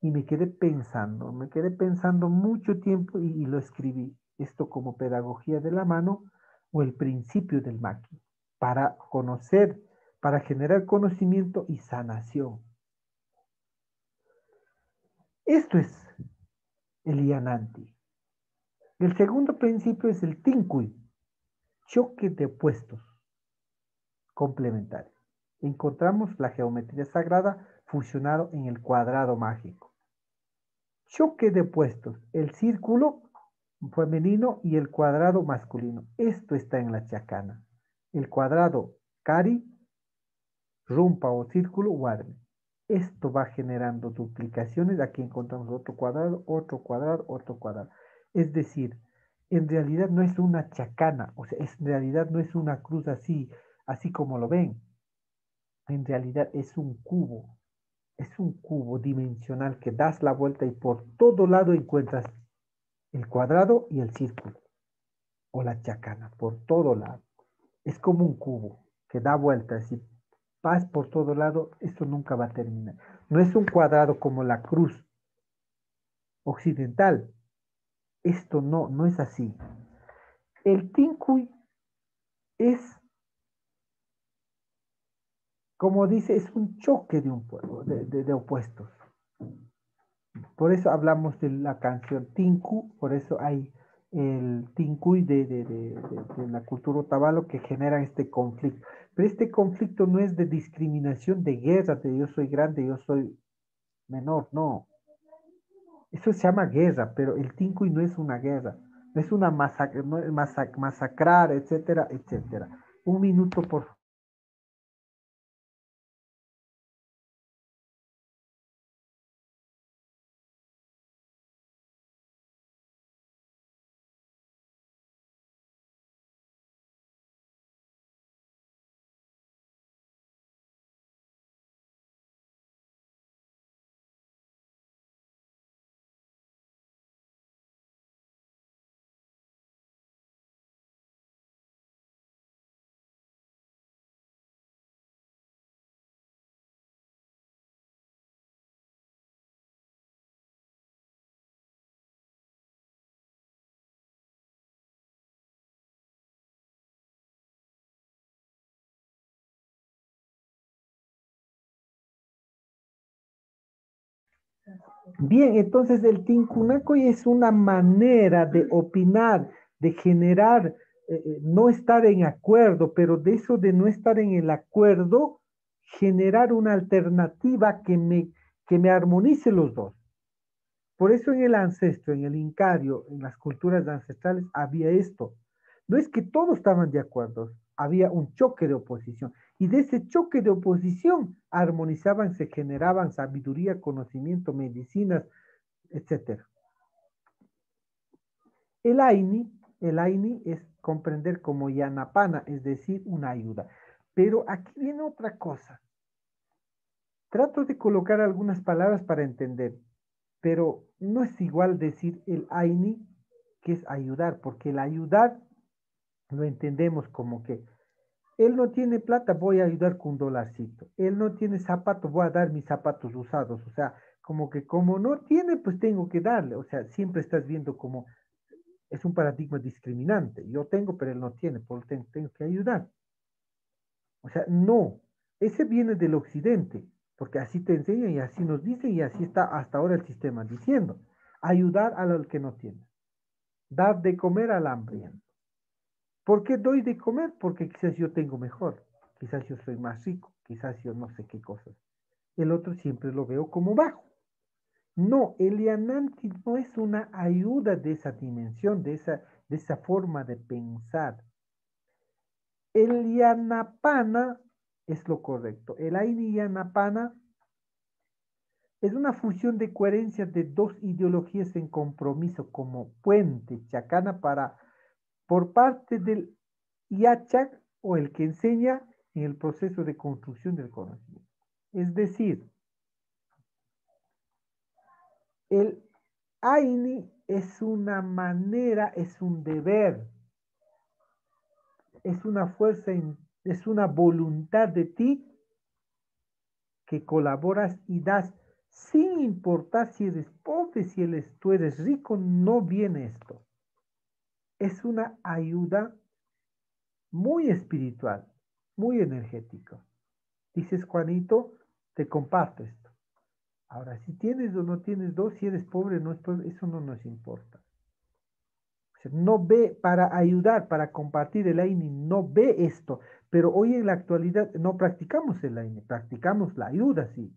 Y me quedé pensando, me quedé pensando mucho tiempo y, lo escribí. Esto como pedagogía de la mano o el principio del maqui. Para conocer, para generar conocimiento y sanación. Esto es el Yananti. El segundo principio es el Tinkui choque de opuestos. complementario. Encontramos la geometría sagrada fusionado en el cuadrado mágico. Choque de opuestos, el círculo femenino y el cuadrado masculino. Esto está en la chacana. El cuadrado cari, rumpa o círculo, guarde. Esto va generando duplicaciones. Aquí encontramos otro cuadrado, otro cuadrado, otro cuadrado. Es decir, en realidad no es una chacana, o sea, en realidad no es una cruz así, así como lo ven. En realidad es un cubo, es un cubo dimensional que das la vuelta y por todo lado encuentras el cuadrado y el círculo, o la chacana, por todo lado. Es como un cubo que da vueltas y vas por todo lado, esto nunca va a terminar. No es un cuadrado como la cruz occidental. Esto no, no es así. El Tinkuy es, como dice, es un choque de un pueblo, de, opuestos. Por eso hablamos de la canción Tinku, por eso hay el Tinkuy de, de, la cultura otavalo que genera este conflicto. Pero este conflicto no es de discriminación, de guerra, de yo soy grande, yo soy menor, no. Eso se llama guerra, pero el Tinkuy no es una guerra, no es una masacre, no es masacrar, etcétera, etcétera. Un minuto, por favor. Bien, entonces el tincunacoy es una manera de opinar, de generar, eh, eh, no estar en acuerdo, pero de eso de no estar en el acuerdo, generar una alternativa que me, que me armonice los dos. Por eso en el ancestro, en el incario, en las culturas ancestrales, había esto. No es que todos estaban de acuerdo, había un choque de oposición. Y de ese choque de oposición armonizaban, se generaban sabiduría, conocimiento, medicinas, etc. El Aini, el Aini es comprender como Yanapana, es decir, una ayuda. Pero aquí viene otra cosa. Trato de colocar algunas palabras para entender, pero no es igual decir el Aini que es ayudar, porque el ayudar lo entendemos como que él no tiene plata, voy a ayudar con un dolarcito. Él no tiene zapatos, voy a dar mis zapatos usados. O sea, como que como no tiene, pues tengo que darle. O sea, siempre estás viendo como es un paradigma discriminante. Yo tengo, pero él no tiene, por lo tanto tengo que ayudar. O sea, no. Ese viene del occidente, porque así te enseñan y así nos dicen y así está hasta ahora el sistema diciendo. Ayudar al que no tiene. Dar de comer al hambriento. ¿Por qué doy de comer? Porque quizás yo tengo mejor, quizás yo soy más rico, quizás yo no sé qué cosas. El otro siempre lo veo como bajo. No, el Yananti no es una ayuda de esa dimensión, de esa, de esa forma de pensar. El Yanapana es lo correcto. El Aini Yanapana es una fusión de coherencia de dos ideologías en compromiso como puente chacana para por parte del Yachak o el que enseña en el proceso de construcción del conocimiento. Es decir, el Aini es una manera, es un deber, es una fuerza, es una voluntad de ti que colaboras y das sin importar si eres pobre, si eres, tú eres rico, no viene esto es una ayuda muy espiritual, muy energética. Dices, Juanito, te comparto esto. Ahora, si tienes o no tienes dos, si eres pobre o no es pobre, eso no nos importa. no ve para ayudar, para compartir el AINI, no ve esto. Pero hoy en la actualidad no practicamos el AINE, practicamos la ayuda, sí.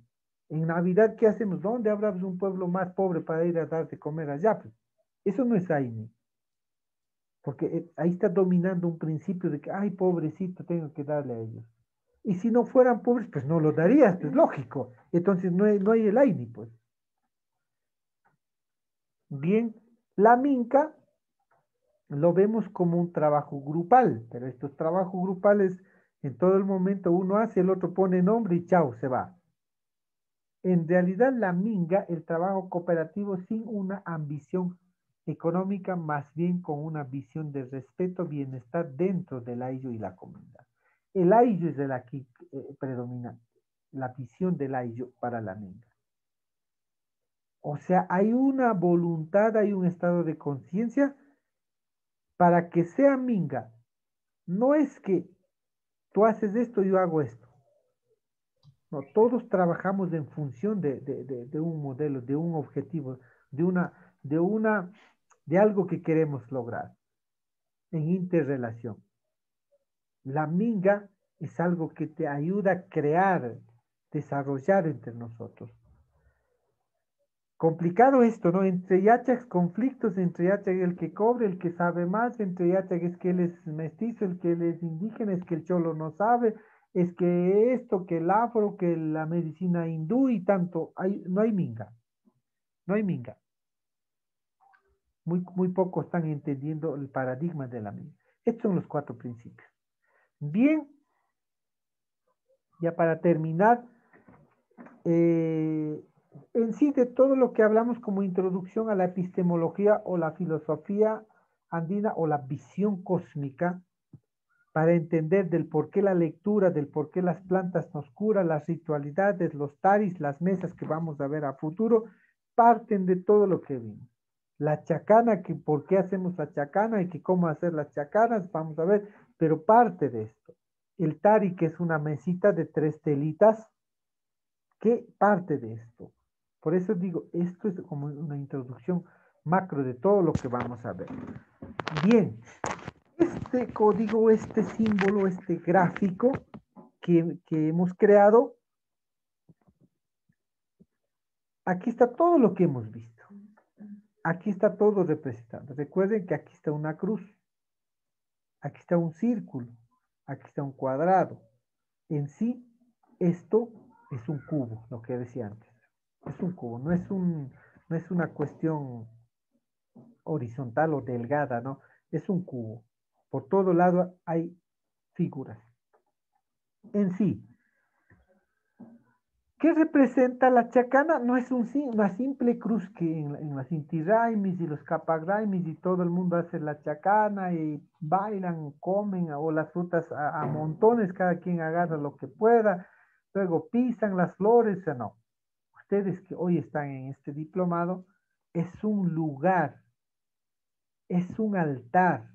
En Navidad, ¿qué hacemos? ¿Dónde habrá un pueblo más pobre para ir a dar de comer allá? Pues, eso no es AINE. Porque eh, ahí está dominando un principio de que, ay, pobrecito, tengo que darle a ellos. Y si no fueran pobres, pues no lo darías, es lógico. Entonces no hay, no hay el AINI, pues. Bien, la minca lo vemos como un trabajo grupal, pero estos trabajos grupales en todo el momento uno hace, el otro pone nombre y chao, se va. En realidad la minga, el trabajo cooperativo sin una ambición económica, más bien con una visión de respeto, bienestar dentro del ayllo y la comunidad. El ayllo es el aquí eh, predominante, la visión del ayllo para la minga. O sea, hay una voluntad, hay un estado de conciencia para que sea minga. No es que tú haces esto, yo hago esto. No, todos trabajamos en función de, de, un modelo, de un objetivo, de una, de una, de algo que queremos lograr en interrelación. La minga es algo que te ayuda a crear, desarrollar entre nosotros complicado esto, ¿no? Entre Yachax, conflictos entre Yachax, el que cobre, el que sabe más, entre Yachax es que él es mestizo, el que él es indígena, es que el cholo no sabe, es que esto, que el afro, que la medicina hindú y tanto, hay, no hay minga, no hay minga. Muy, muy pocos están entendiendo el paradigma de la minga. Estos son los cuatro principios. Bien, ya para terminar, eh, en sí de todo lo que hablamos como introducción a la epistemología o la filosofía andina o la visión cósmica, para entender del por qué la lectura, del por qué las plantas nos curan, las ritualidades, los taris, las mesas que vamos a ver a futuro, parten de todo lo que vimos. La chacana, que por qué hacemos la chacana y que cómo hacer las chacanas, vamos a ver, pero parte de esto. El tari, que es una mesita de tres telitas, ¿qué parte de esto? Por eso digo, esto es como una introducción macro de todo lo que vamos a ver. Bien, este código, este símbolo, este gráfico que, hemos creado, aquí está todo lo que hemos visto. Aquí está todo representado. Recuerden que aquí está una cruz, aquí está un círculo, aquí está un cuadrado. En sí, esto es un cubo, lo que decía antes es un cubo, no es, un, no es una cuestión horizontal o delgada, ¿no? Es un cubo. Por todo lado hay figuras. En sí, ¿qué representa la chacana? No es un, una simple cruz que en, las Inti y los Capagraimis y todo el mundo hace la chacana y bailan, comen o las frutas a, a montones, cada quien agarra lo que pueda, luego pisan las flores, no ustedes que hoy están en este diplomado, es un lugar, es un altar,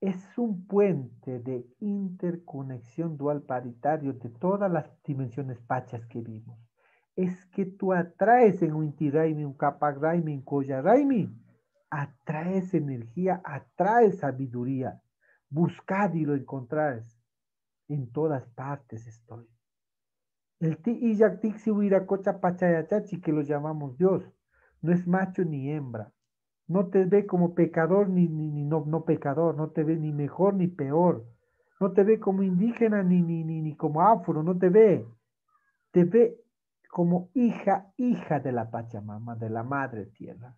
es un puente de interconexión dual paritario de todas las dimensiones pachas que vimos. Es que tú atraes en un Raimi, un Raimi, un Raimi, atraes energía, atraes sabiduría. Buscad y lo encontrarás. En todas partes estoy. El ti huiracocha pachayachachi, que lo llamamos Dios, no es macho ni hembra. No te ve como pecador ni, ni, no, no, pecador, no te ve ni mejor ni peor. No te ve como indígena ni, ni, ni, ni como afro, no te ve. Te ve como hija, hija de la Pachamama, de la Madre Tierra.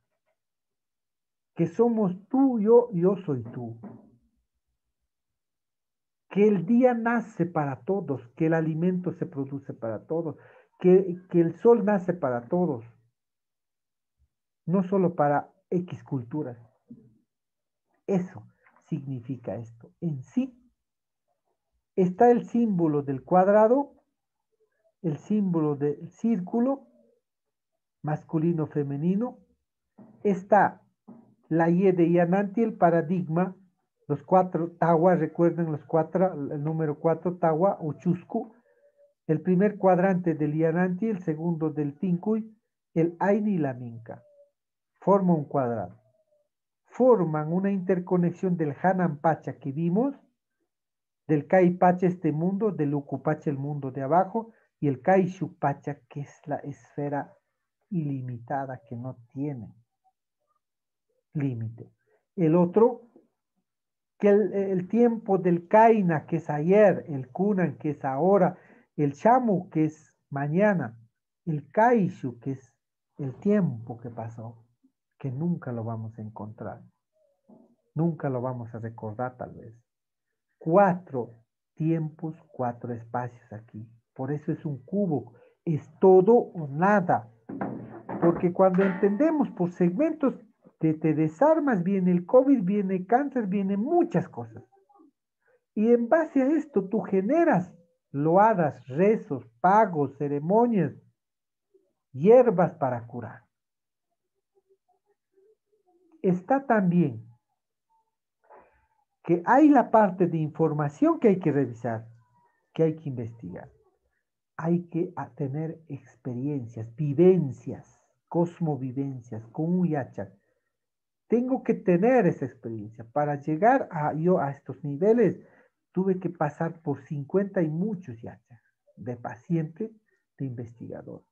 Que somos tú, yo, yo soy tú que el día nace para todos, que el alimento se produce para todos, que, el sol nace para todos, no solo para X culturas. Eso significa esto. En sí está el símbolo del cuadrado, el símbolo del círculo, masculino, femenino, está la Y de Yananti, el paradigma los cuatro, Tawa, recuerden los cuatro, el número cuatro, Tawa o Chusku, el primer cuadrante del Yananti, el segundo del Tinkuy, el Aini y la Minca. Forman un cuadrado. Forman una interconexión del Hanan Pacha que vimos Del Caipacha este mundo, del Ucupacha el mundo de abajo, y el Kaishupacha, que es la esfera ilimitada que no tiene límite. El otro, que el, tiempo del Kaina, que es ayer, el Kunan, que es ahora, el Shamu, que es mañana, el Kaishu, que es el tiempo que pasó, que nunca lo vamos a encontrar. Nunca lo vamos a recordar tal vez. Cuatro tiempos, cuatro espacios aquí. Por eso es un cubo. Es todo o nada. Porque cuando entendemos por segmentos, te, te desarmas, viene el COVID, viene cáncer, viene muchas cosas. Y en base a esto tú generas loadas, rezos, pagos, ceremonias, hierbas para curar. Está también que hay la parte de información que hay que revisar, que hay que investigar. Hay que tener experiencias, vivencias, cosmovivencias con Uyachak. Tengo que tener esa experiencia. Para llegar a, yo a estos niveles, tuve que pasar por 50 y muchos Yachak, de paciente, de investigador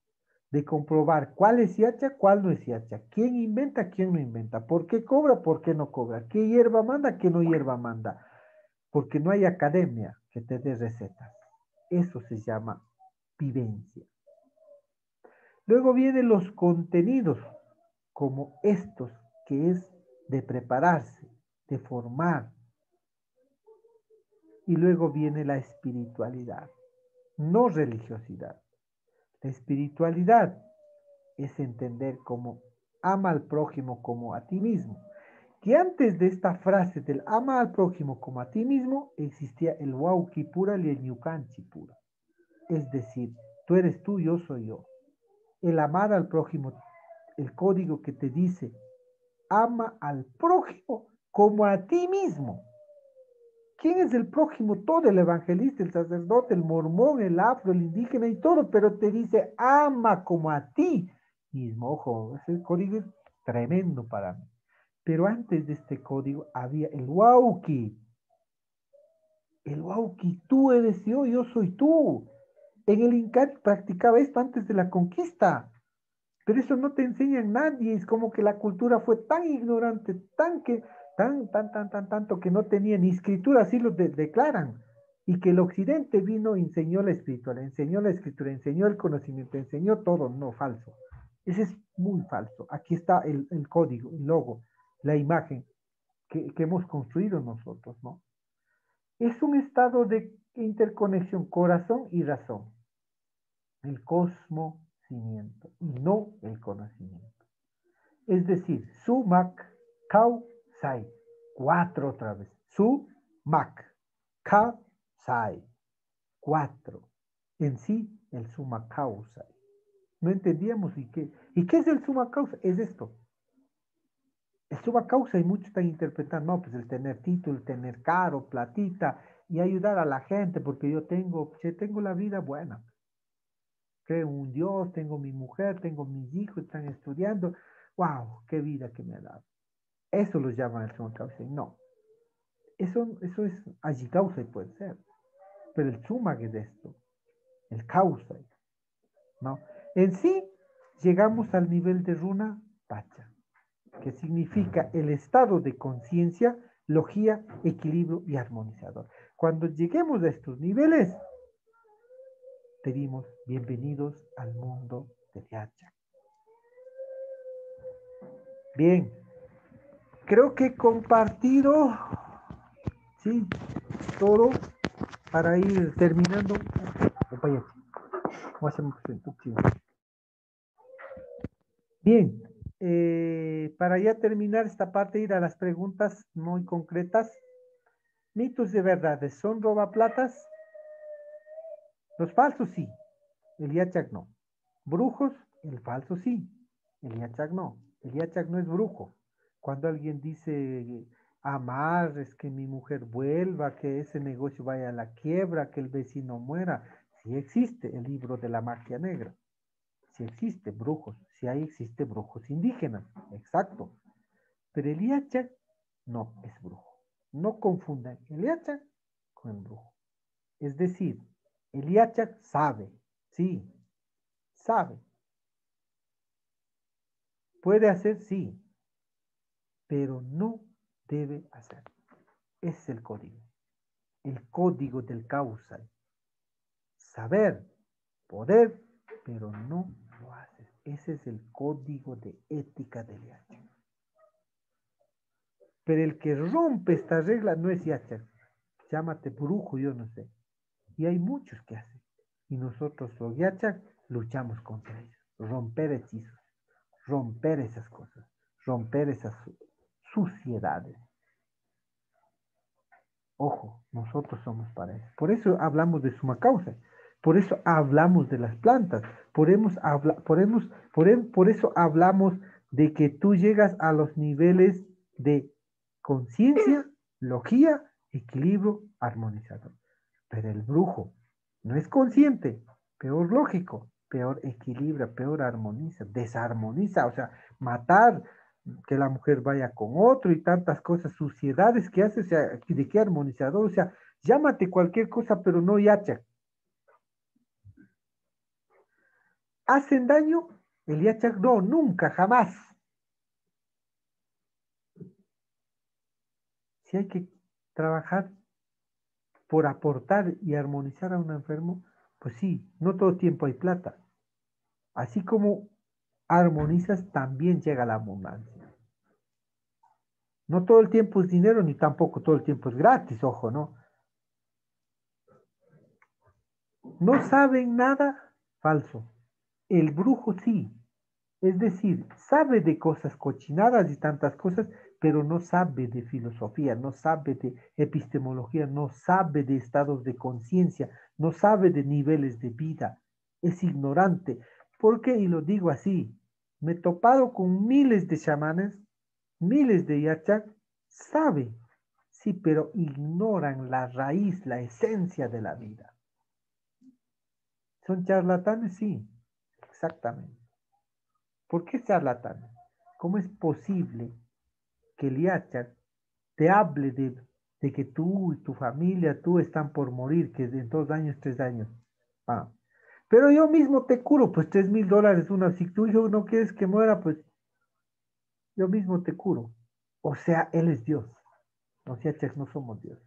de comprobar cuál es yacha, cuál no es yacha, quién inventa, quién no inventa, por qué cobra, por qué no cobra, qué hierba manda, qué no hierba manda, porque no hay academia que te dé recetas. Eso se llama vivencia. Luego vienen los contenidos, como estos, que es de prepararse, de formar. Y luego viene la espiritualidad, no religiosidad. La espiritualidad es entender cómo ama al prójimo como a ti mismo. Que antes de esta frase del ama al prójimo como a ti mismo, existía el wauki pura y el ñucanchi pura. Es decir, tú eres tú, yo soy yo. El amar al prójimo, el código que te dice, ama al prójimo como a ti mismo. ¿Quién es el prójimo? Todo el evangelista, el sacerdote, el mormón, el afro, el indígena y todo, pero te dice, ama como a ti mismo. Ojo, ese código es tremendo para mí. Pero antes de este código había el wauki. El wauki, tú eres yo, yo soy tú. En el Inca practicaba esto antes de la conquista. Pero eso no te enseña nadie. Es como que la cultura fue tan ignorante, tan que tan, tan, tan, tan, tanto que no tenía ni escritura, así lo declaran. Y que el occidente vino, enseñó la escritura, enseñó la escritura, enseñó el conocimiento, enseñó todo, no, falso. Ese es muy falso. Aquí está el, código, el logo, la imagen que, hemos construido nosotros, ¿no? Es un estado de interconexión corazón y razón. El cosmocimiento y no el conocimiento. Es decir, sumac, kau, sai. Cuatro otra vez. Su, mac. Ka, sai. Cuatro. En sí, el suma causa. No entendíamos y qué. ¿Y qué es el suma causa? Es esto. El suma causa y muchos están interpretando, no, pues el tener título, el tener caro, platita y ayudar a la gente porque yo tengo, yo tengo la vida buena. Creo un Dios, tengo mi mujer, tengo mis hijos, están estudiando. ¡Wow! ¡Qué vida que me ha dado! Eso lo llaman el suma causa. No. Eso, eso es allí causa y puede ser. Pero el suma es esto. El causa. ¿No? En sí, llegamos al nivel de runa pacha, que significa el estado de conciencia, logía, equilibrio y armonizador. Cuando lleguemos a estos niveles, pedimos bienvenidos al mundo de Yacha. Bien, creo que he compartido, sí, todo para ir terminando. Bien, eh, para ya terminar esta parte, ir a las preguntas muy concretas. Mitos de verdades, ¿son robaplatas? Los falsos sí, el Yachak no. Brujos, el falso sí, el Yachak no. El Yachak no es brujo. Cuando alguien dice amar, es que mi mujer vuelva, que ese negocio vaya a la quiebra, que el vecino muera, si existe el libro de la magia negra, si existe brujos, si hay existe brujos indígenas, exacto. Pero el Iacha no es brujo. No confundan el Iacha con el brujo. Es decir, el Yachak sabe, sí, sabe. Puede hacer, sí, pero no debe hacer. es el código. El código del causal. Saber, poder, pero no lo haces. Ese es el código de ética del Yachak. Pero el que rompe esta regla no es Yachak. Llámate brujo, yo no sé. Y hay muchos que hacen. Y nosotros, los Yachak, luchamos contra ellos. Romper hechizos, romper esas cosas, romper esas suciedades. Ojo, nosotros somos para eso. Por eso hablamos de suma causa. Por eso hablamos de las plantas. Por, por eso hablamos de que tú llegas a los niveles de conciencia, logía, equilibrio, armonizador. Pero el brujo no es consciente, peor lógico, peor equilibra, peor armoniza, desarmoniza, o sea, matar, que la mujer vaya con otro y tantas cosas, suciedades que hace, o sea, de qué armonizador, o sea, llámate cualquier cosa, pero no yacha. ¿Hacen daño? El yachak no, nunca, jamás. Si hay que trabajar por aportar y armonizar a un enfermo, pues sí, no todo tiempo hay plata. Así como armonizas, también llega la abundancia. No todo el tiempo es dinero, ni tampoco todo el tiempo es gratis, ojo, ¿no? No saben nada falso. El brujo sí. Es decir, sabe de cosas cochinadas y tantas cosas, pero no sabe de filosofía, no sabe de epistemología, no sabe de estados de conciencia, no sabe de niveles de vida, es ignorante. ¿Por qué? Y lo digo así, me he topado con miles de chamanes, miles de yachak, sabe, sí, pero ignoran la raíz, la esencia de la vida. ¿Son charlatanes? Sí, exactamente. ¿Por qué charlatanes? ¿Cómo es posible que el te hable de, que tú y tu familia, tú están por morir, que en dos años, tres años. Ah. Pero yo mismo te curo, pues tres mil dólares una. Si tu hijo no quieres que muera, pues yo mismo te curo. O sea, Él es Dios. Los Yachak no somos Dios.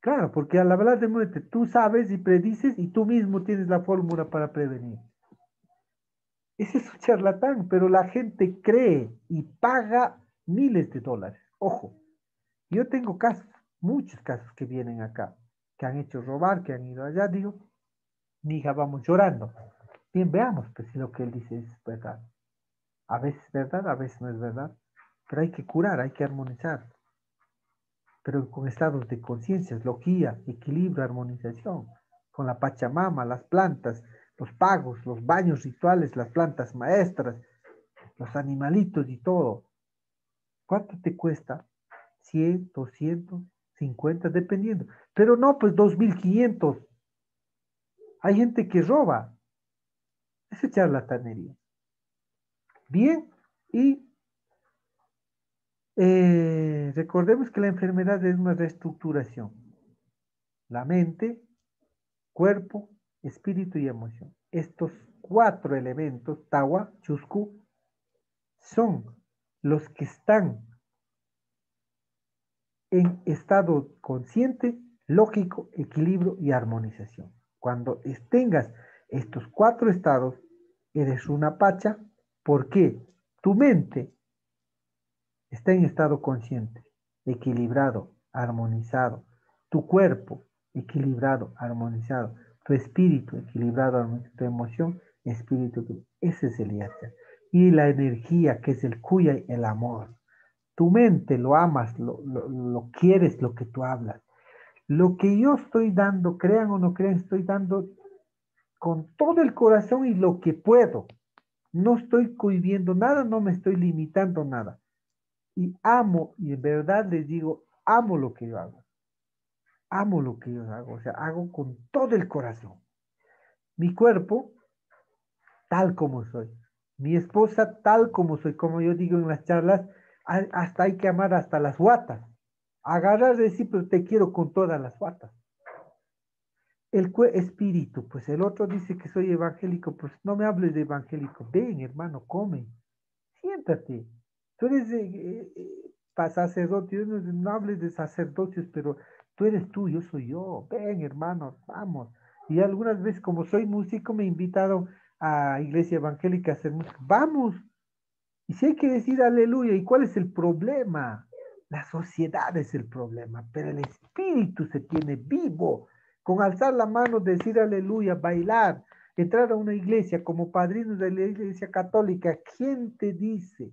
Claro, porque a la verdad de muerte tú sabes y predices y tú mismo tienes la fórmula para prevenir. Ese es un charlatán, pero la gente cree y paga miles de dólares. Ojo, yo tengo casos, muchos casos que vienen acá, que han hecho robar, que han ido allá, digo, hija, vamos llorando. Bien, veamos pues si lo que él dice es verdad. A veces es verdad, a veces no es verdad, pero hay que curar, hay que armonizar. Pero con estados de conciencia, logía, equilibrio, armonización, con la Pachamama, las plantas, los pagos, los baños rituales, las plantas maestras, los animalitos y todo. ¿Cuánto te cuesta? 100, 200, 50, dependiendo. Pero no, pues 2.500. Hay gente que roba. Es charlatanería. Bien, y eh, recordemos que la enfermedad es una reestructuración. La mente, cuerpo, espíritu y emoción. Estos cuatro elementos, Tawa, Chusku, son los que están en estado consciente, lógico, equilibrio y armonización. Cuando tengas estos cuatro estados, eres una pacha porque tu mente está en estado consciente, equilibrado, armonizado, tu cuerpo equilibrado, armonizado, tu espíritu equilibrado, tu emoción, espíritu, ese es el yatsa. Y la energía que es el cuya, el amor. Tu mente lo amas, lo, lo, quieres, lo que tú hablas. Lo que yo estoy dando, crean o no crean, estoy dando con todo el corazón y lo que puedo. No estoy cohibiendo nada, no me estoy limitando nada. Y amo, y en verdad les digo, amo lo que yo hago amo lo que yo hago, o sea, hago con todo el corazón. Mi cuerpo, tal como soy. Mi esposa, tal como soy. Como yo digo en las charlas, hasta hay que amar hasta las guatas. Agarrar y decir, pero te quiero con todas las patas. El espíritu, pues el otro dice que soy evangélico, pues no me hables de evangélico. Ven, hermano, come. Siéntate. Tú eres eh, eh, sacerdote, no, hables de sacerdocios, pero tú eres tú, yo soy yo. Ven, hermano, vamos. Y algunas veces, como soy músico, me invitaron a iglesia evangélica a hacer música. Vamos. Y si hay que decir aleluya, ¿y cuál es el problema? La sociedad es el problema, pero el espíritu se tiene vivo. Con alzar la mano, decir aleluya, bailar, entrar a una iglesia como padrino de la iglesia católica, ¿quién te dice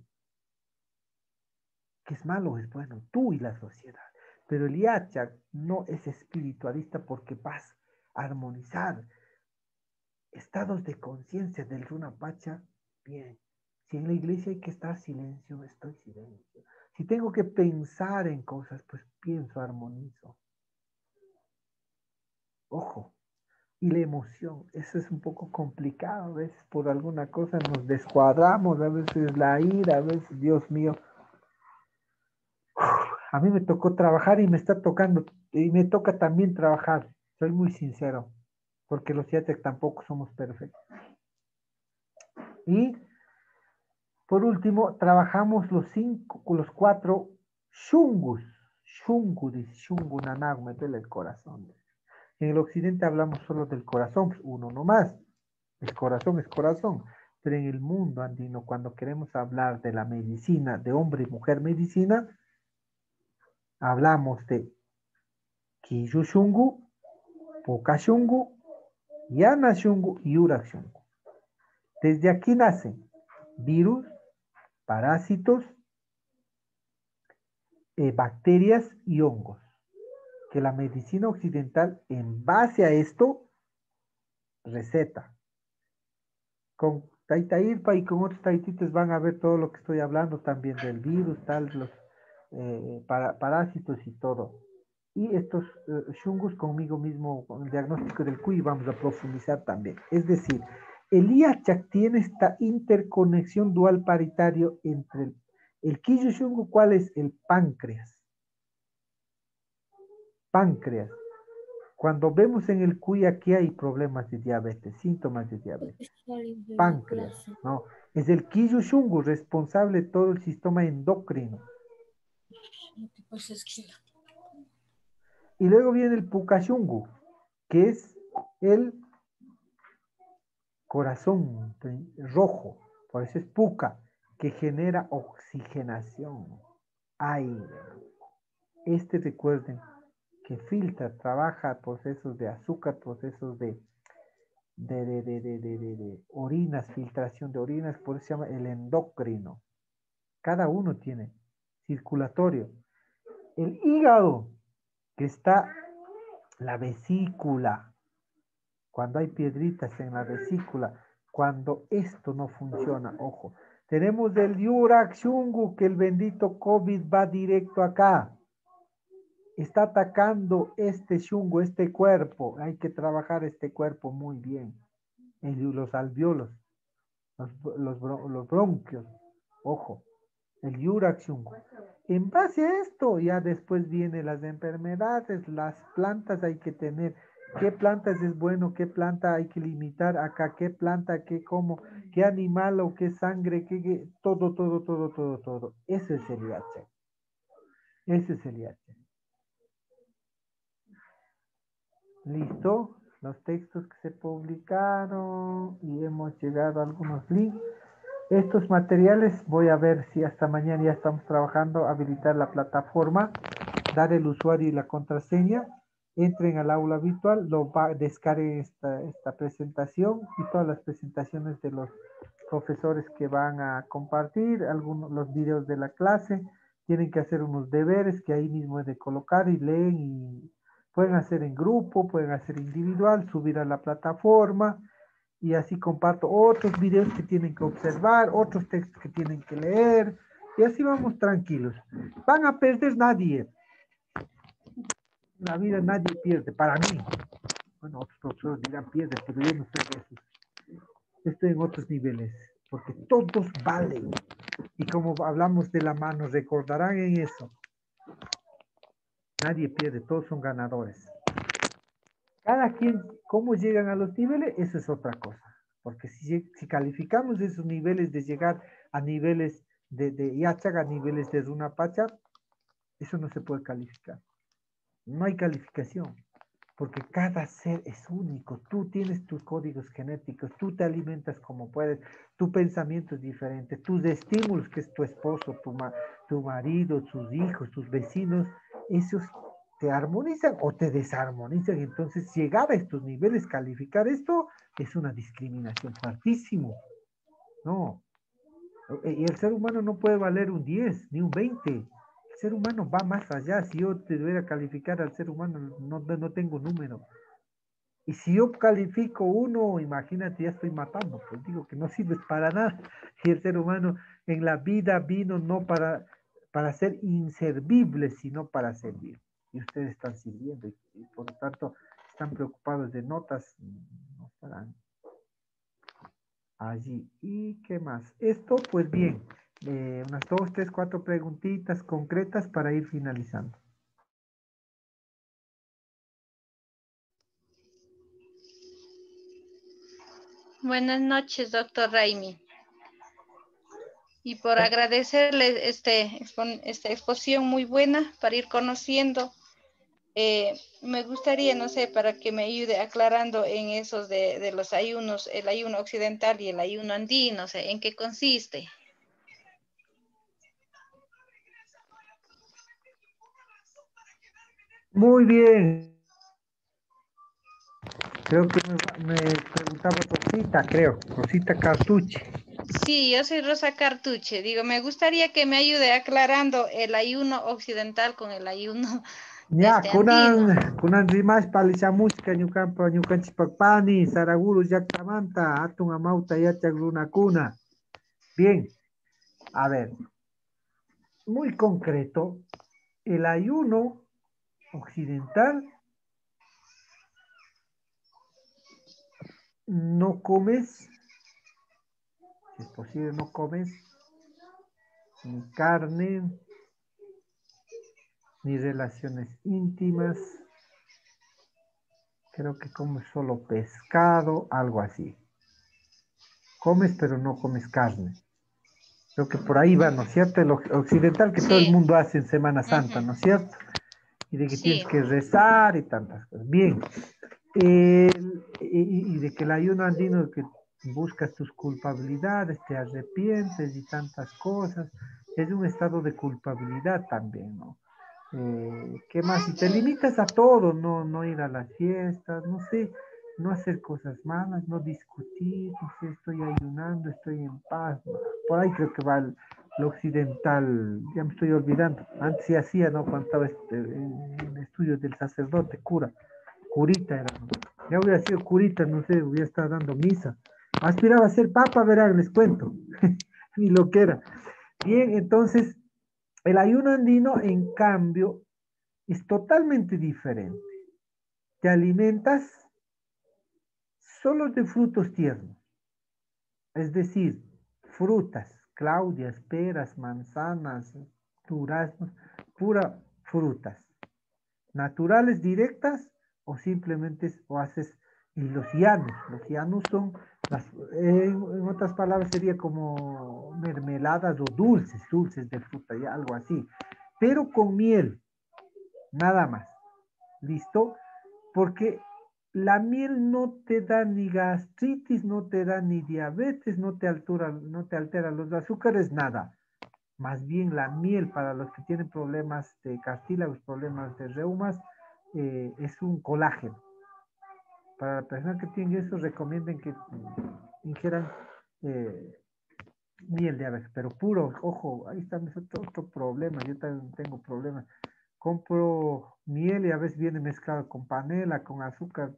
que es malo o es bueno? Tú y la sociedad. Pero el Yachak no es espiritualista porque vas a armonizar estados de conciencia del Runa Pacha. Bien, si en la iglesia hay que estar silencio, estoy silencio. Si tengo que pensar en cosas, pues pienso, armonizo. Ojo. Y la emoción, eso es un poco complicado. A veces por alguna cosa nos descuadramos, a veces la ira, a veces, Dios mío. A mí me tocó trabajar y me está tocando, y me toca también trabajar. Soy muy sincero, porque los siete tampoco somos perfectos. Y por último, trabajamos los cinco, los cuatro shungus. Shungu, dice shungu nanag, me duele el corazón. En el occidente hablamos solo del corazón, pues, uno nomás. El corazón es corazón. Pero en el mundo andino, cuando queremos hablar de la medicina, de hombre y mujer medicina, hablamos de Kiyushungu, Pokashungu, Yanashungu y Urashungu. Desde aquí nacen virus, parásitos, eh, bacterias y hongos. Que la medicina occidental, en base a esto, receta. Con Taitairpa y con otros taititos van a ver todo lo que estoy hablando también del virus, tal, los eh, parásitos y todo. Y estos uh, shungus conmigo mismo, con el diagnóstico del QI, vamos a profundizar también. Es decir, el IACHAC tiene esta interconexión dual paritario entre el, el Kiyushungu, ¿cuál es? El páncreas. Páncreas. Cuando vemos en el cuy aquí hay problemas de diabetes, síntomas de diabetes. Páncreas, ¿no? Es el Kiyushungu responsable de todo el sistema endocrino. Y luego viene el Pukashungu, que es el corazón rojo, por eso es puca, que genera oxigenación, aire. Este recuerden que filtra, trabaja procesos de azúcar, procesos de, de, de, de, orinas, filtración de orinas, por eso se llama el endocrino. Cada uno tiene circulatorio. El hígado, que está la vesícula, cuando hay piedritas en la vesícula, cuando esto no funciona, ojo, tenemos el Yurak que el bendito COVID va directo acá. Está atacando este Shungu, este cuerpo. Hay que trabajar este cuerpo muy bien. los alveolos, los, los, bronquios, ojo, el Yurak En base a esto, ya después vienen las enfermedades, las plantas hay que tener qué plantas es bueno, qué planta hay que limitar acá, qué planta, qué como, qué animal o qué sangre, qué, todo, todo, todo, todo, todo. Ese es el IH. Ese es el IH. Listo, los textos que se publicaron y hemos llegado a algunos links. Estos materiales voy a ver si hasta mañana ya estamos trabajando, habilitar la plataforma, dar el usuario y la contraseña entren al aula virtual, lo descarguen esta, esta presentación y todas las presentaciones de los profesores que van a compartir, algunos los videos de la clase, tienen que hacer unos deberes que ahí mismo es de colocar y leen y pueden hacer en grupo, pueden hacer individual, subir a la plataforma. Y así comparto otros videos que tienen que observar, otros textos que tienen que leer. Y así vamos tranquilos. Van a perder nadie la vida nadie pierde, para mí. Bueno, otros profesores dirán pierde, pero yo no estoy en eso. Estoy en otros niveles, porque todos valen. Y como hablamos de la mano, recordarán en eso. Nadie pierde, todos son ganadores. Cada quien, cómo llegan a los niveles, eso es otra cosa. Porque si, si calificamos esos niveles de llegar a niveles de, de a niveles de Runapacha, eso no se puede calificar. No hay calificación porque cada ser es único. Tú tienes tus códigos genéticos, tú te alimentas como puedes, tu pensamiento es diferente, tus estímulos, que es tu esposo, tu, marido, tus hijos, tus vecinos, esos te armonizan o te desarmonizan. Entonces, llegar a estos niveles, calificar esto, es una discriminación fuertísimo. No. Y el ser humano no puede valer un 10 ni un 20 ser humano va más allá. Si yo te debiera calificar al ser humano, no, no tengo número. Y si yo califico uno, imagínate, ya estoy matando. Pues digo que no sirve para nada. Y el ser humano en la vida vino no para, para ser inservible, sino para servir. Y ustedes están sirviendo. Y, y por lo tanto, están preocupados de notas, no estarán allí. ¿Y qué más? Esto, pues bien. Eh, unas dos, tres, cuatro preguntitas concretas para ir finalizando. Buenas noches, doctor Raimi. Y por agradecerle este, esta exposición muy buena para ir conociendo, eh, me gustaría, no sé, para que me ayude aclarando en esos de, de los ayunos, el ayuno occidental y el ayuno andino, no sé, en qué consiste. Muy bien. Creo que me, preguntaba Rosita, creo. Rosita Cartuche. Sí, yo soy Rosa Cartuche. Digo, me gustaría que me ayude aclarando el ayuno occidental con el ayuno. Ya, este, kunan, kunan rimas palisamushka ñukampa ñukanchipakpani, saraguru llaktamanta, atun amauta yachak kuna. Bien, a ver, muy concreto, el ayuno occidental, no comes, si es posible, no comes ni carne, ni relaciones íntimas. Creo que comes solo pescado, algo así. Comes, pero no comes carne. Creo que por ahí va, ¿no es cierto? El occidental que todo el mundo hace en Semana Santa, ¿no es cierto? Y de que tienes que rezar y tantas cosas. Bien, y, de que el ayuno andino que buscas tus culpabilidades, te arrepientes y tantas cosas, es un estado de culpabilidad también, ¿no? Eh, ¿Qué más? Y te limitas a todo, no, no ir a las fiestas, no sé, no hacer cosas malas, no discutir, no sé, estoy ayunando, estoy en paz. Por ahí creo que va el, lo occidental, ya me estoy olvidando, antes sí hacía, ¿no? Cuando estaba este, en estudios del sacerdote, cura, curita era, ya hubiera sido curita, no sé, hubiera estado dando misa, aspiraba a ser papa, verán, les cuento, ni lo que era. Bien, entonces, el ayuno andino, en cambio, es totalmente diferente. Te alimentas solo de frutos tiernos, es decir, frutas, claudias, peras, manzanas, duraznos, pura frutas. Naturales directas o simplemente o haces los llanos. Los llanos son, las, en otras palabras sería como mermeladas o dulces, dulces de fruta, ya algo así. Pero con miel, nada más. ¿Listo? Porque la miel no te da ni gastritis, no te da ni diabetes, no te, altura, no te altera los azúcares, nada. Más bien la miel para los que tienen problemas de cartílagos, problemas de reumas, eh, es un colágeno. Para la persona que tiene eso, recomienden que ingieran eh, miel de abeja, pero puro, ojo, ahí está otro, otro problema, yo también tengo problemas compro miel y a veces viene mezclado con panela, con azúcar,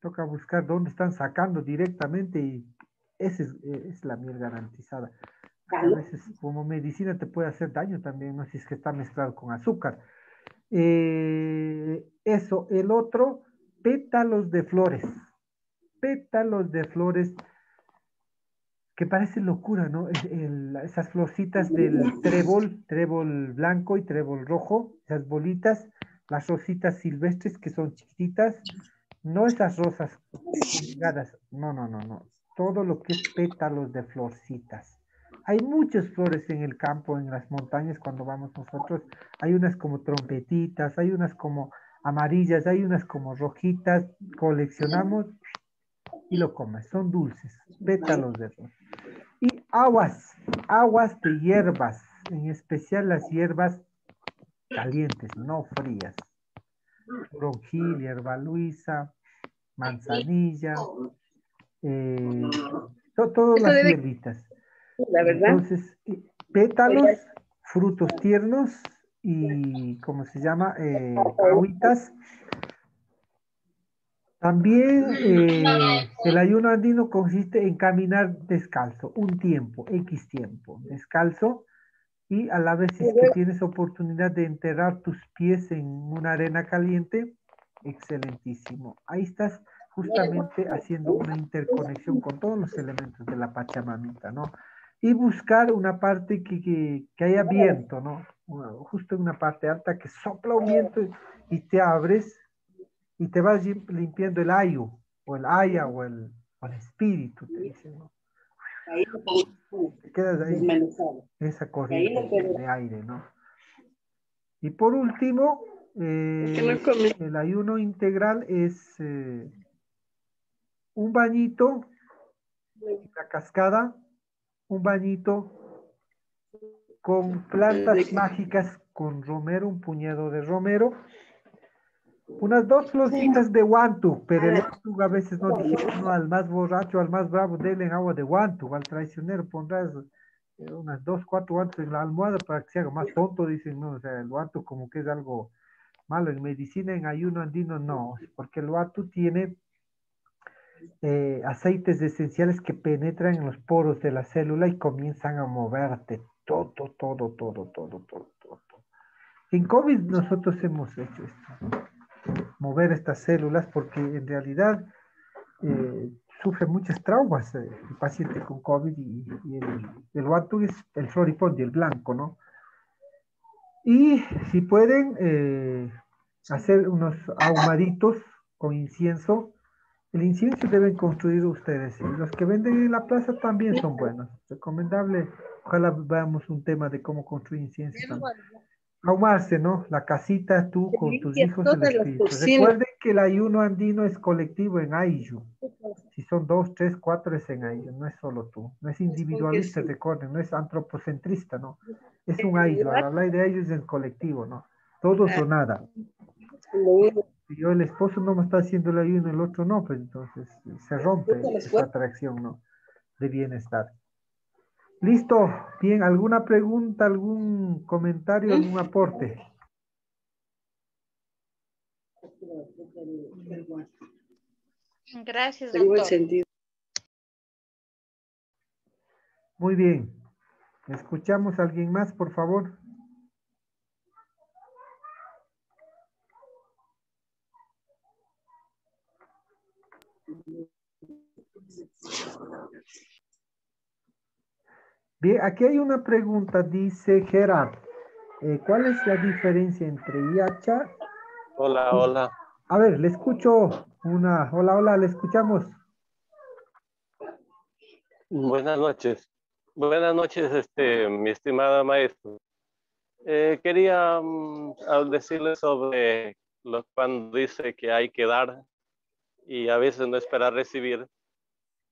toca buscar dónde están sacando directamente y esa es, la miel garantizada. A veces como medicina te puede hacer daño también, no si es que está mezclado con azúcar. Eh, eso, el otro, pétalos de flores. Pétalos de flores que parece locura, ¿no? esas florcitas del trébol, trébol blanco y trébol rojo, esas bolitas, las rositas silvestres que son chiquititas, no esas rosas ligadas, no, no, no, no, todo lo que es pétalos de florcitas. Hay muchas flores en el campo, en las montañas cuando vamos nosotros, hay unas como trompetitas, hay unas como amarillas, hay unas como rojitas, coleccionamos y lo comes, son dulces, pétalos de rosa. Y aguas, aguas de hierbas, en especial las hierbas calientes, no frías. Bronjil, hierba luisa, manzanilla, eh, todas las hierbitas. La verdad. Entonces, pétalos, frutos tiernos y, ¿cómo se llama? Eh, agüitas. También eh, el ayuno andino consiste en caminar descalzo, un tiempo, X tiempo, descalzo, y a la vez es que tienes oportunidad de enterrar tus pies en una arena caliente, excelentísimo. Ahí estás justamente haciendo una interconexión con todos los elementos de la Pachamamita, ¿no? Y buscar una parte que, que, haya viento, ¿no? Justo en una parte alta que sopla un viento y te abres y te vas limpiando el ayo, o el haya, o el, o el espíritu, te dicen, ¿no? Ahí quedas ahí, esa corriente de aire, ¿no? Y por último, eh, el ayuno integral es eh, un bañito, la cascada, un bañito con plantas mágicas, con romero, un puñado de romero, unas dos florcitas de guantu, pero el a veces no dice al más borracho, al más bravo, denle agua de guantu, al traicionero pondrás eh, unas dos, cuatro guantos en la almohada para que se haga más tonto, dicen, no, o sea, el guantu como que es algo malo. En medicina, en ayuno andino, no, porque el guantu tiene eh, aceites esenciales que penetran en los poros de la célula y comienzan a moverte todo, todo, todo, todo, todo, todo. todo. En COVID nosotros hemos hecho esto mover estas células porque en realidad eh, sufre muchas traumas eh, el paciente con COVID y, el, el es el floripondio, el blanco, ¿no? Y si pueden eh, hacer unos ahumaditos con incienso, el incienso deben construir ustedes y los que venden en la plaza también son buenos. Recomendable, ojalá veamos un tema de cómo construir incienso. Ahumarse, ¿no? La casita, tú con tus hijos el espíritu. Recuerden que el ayuno andino es colectivo en Ayu. Si son dos, tres, cuatro es en Ayu, no es solo tú. No es individualista, recuerden, no es antropocentrista, ¿no? Es un Ayu. Al hablar de ellos es en colectivo, ¿no? Todos o nada. Si yo, el esposo no me está haciendo el ayuno, el otro no, pues entonces se rompe esa atracción, ¿no? De bienestar. Listo. Bien, ¿alguna pregunta, algún comentario, algún aporte? Gracias, doctor. Muy bien. Escuchamos a alguien más, por favor. Bien, aquí hay una pregunta, dice Gerard. Eh, ¿Cuál es la diferencia entre IACHA? Hola, hola. A ver, le escucho una. Hola, hola, le escuchamos. Buenas noches. Buenas noches, este, mi estimada maestra. Eh, quería mm, decirle sobre lo cuando dice que hay que dar y a veces no esperar recibir.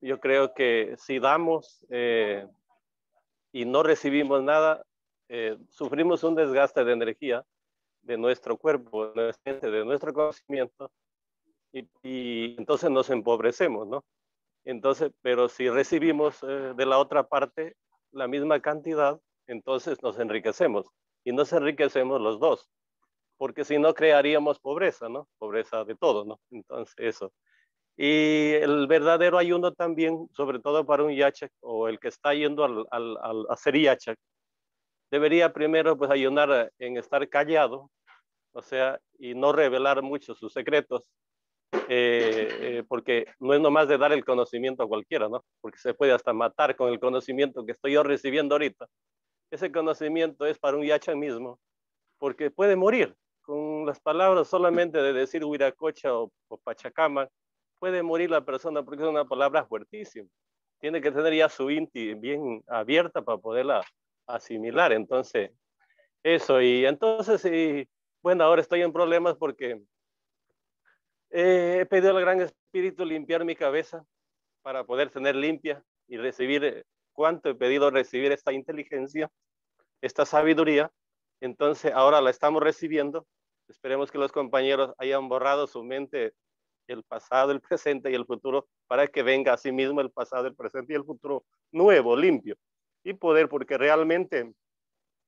Yo creo que si damos, eh, y no recibimos nada, eh, sufrimos un desgaste de energía de nuestro cuerpo, de nuestro conocimiento, y, entonces nos empobrecemos, ¿no? Entonces, pero si recibimos eh, de la otra parte la misma cantidad, entonces nos enriquecemos, y nos enriquecemos los dos, porque si no crearíamos pobreza, ¿no? Pobreza de todo, ¿no? Entonces, eso. Y el verdadero ayuno también, sobre todo para un yachak o el que está yendo al, al, a hacer yachak, debería primero pues ayunar en estar callado, o sea, y no revelar mucho sus secretos, eh, eh, porque no es nomás de dar el conocimiento a cualquiera, ¿no? Porque se puede hasta matar con el conocimiento que estoy yo recibiendo ahorita. Ese conocimiento es para un yachak mismo, porque puede morir, con las palabras solamente de decir Huiracocha o, Pachacama, puede morir la persona porque es una palabra fuertísima. Tiene que tener ya su inti bien abierta para poderla asimilar. Entonces, eso. Y entonces, y, bueno, ahora estoy en problemas porque he pedido al Gran Espíritu limpiar mi cabeza para poder tener limpia y recibir eh, cuánto he pedido recibir esta inteligencia, esta sabiduría. Entonces, ahora la estamos recibiendo. Esperemos que los compañeros hayan borrado su mente el pasado, el presente y el futuro para que venga a sí mismo el pasado, el presente y el futuro nuevo, limpio. Y poder, porque realmente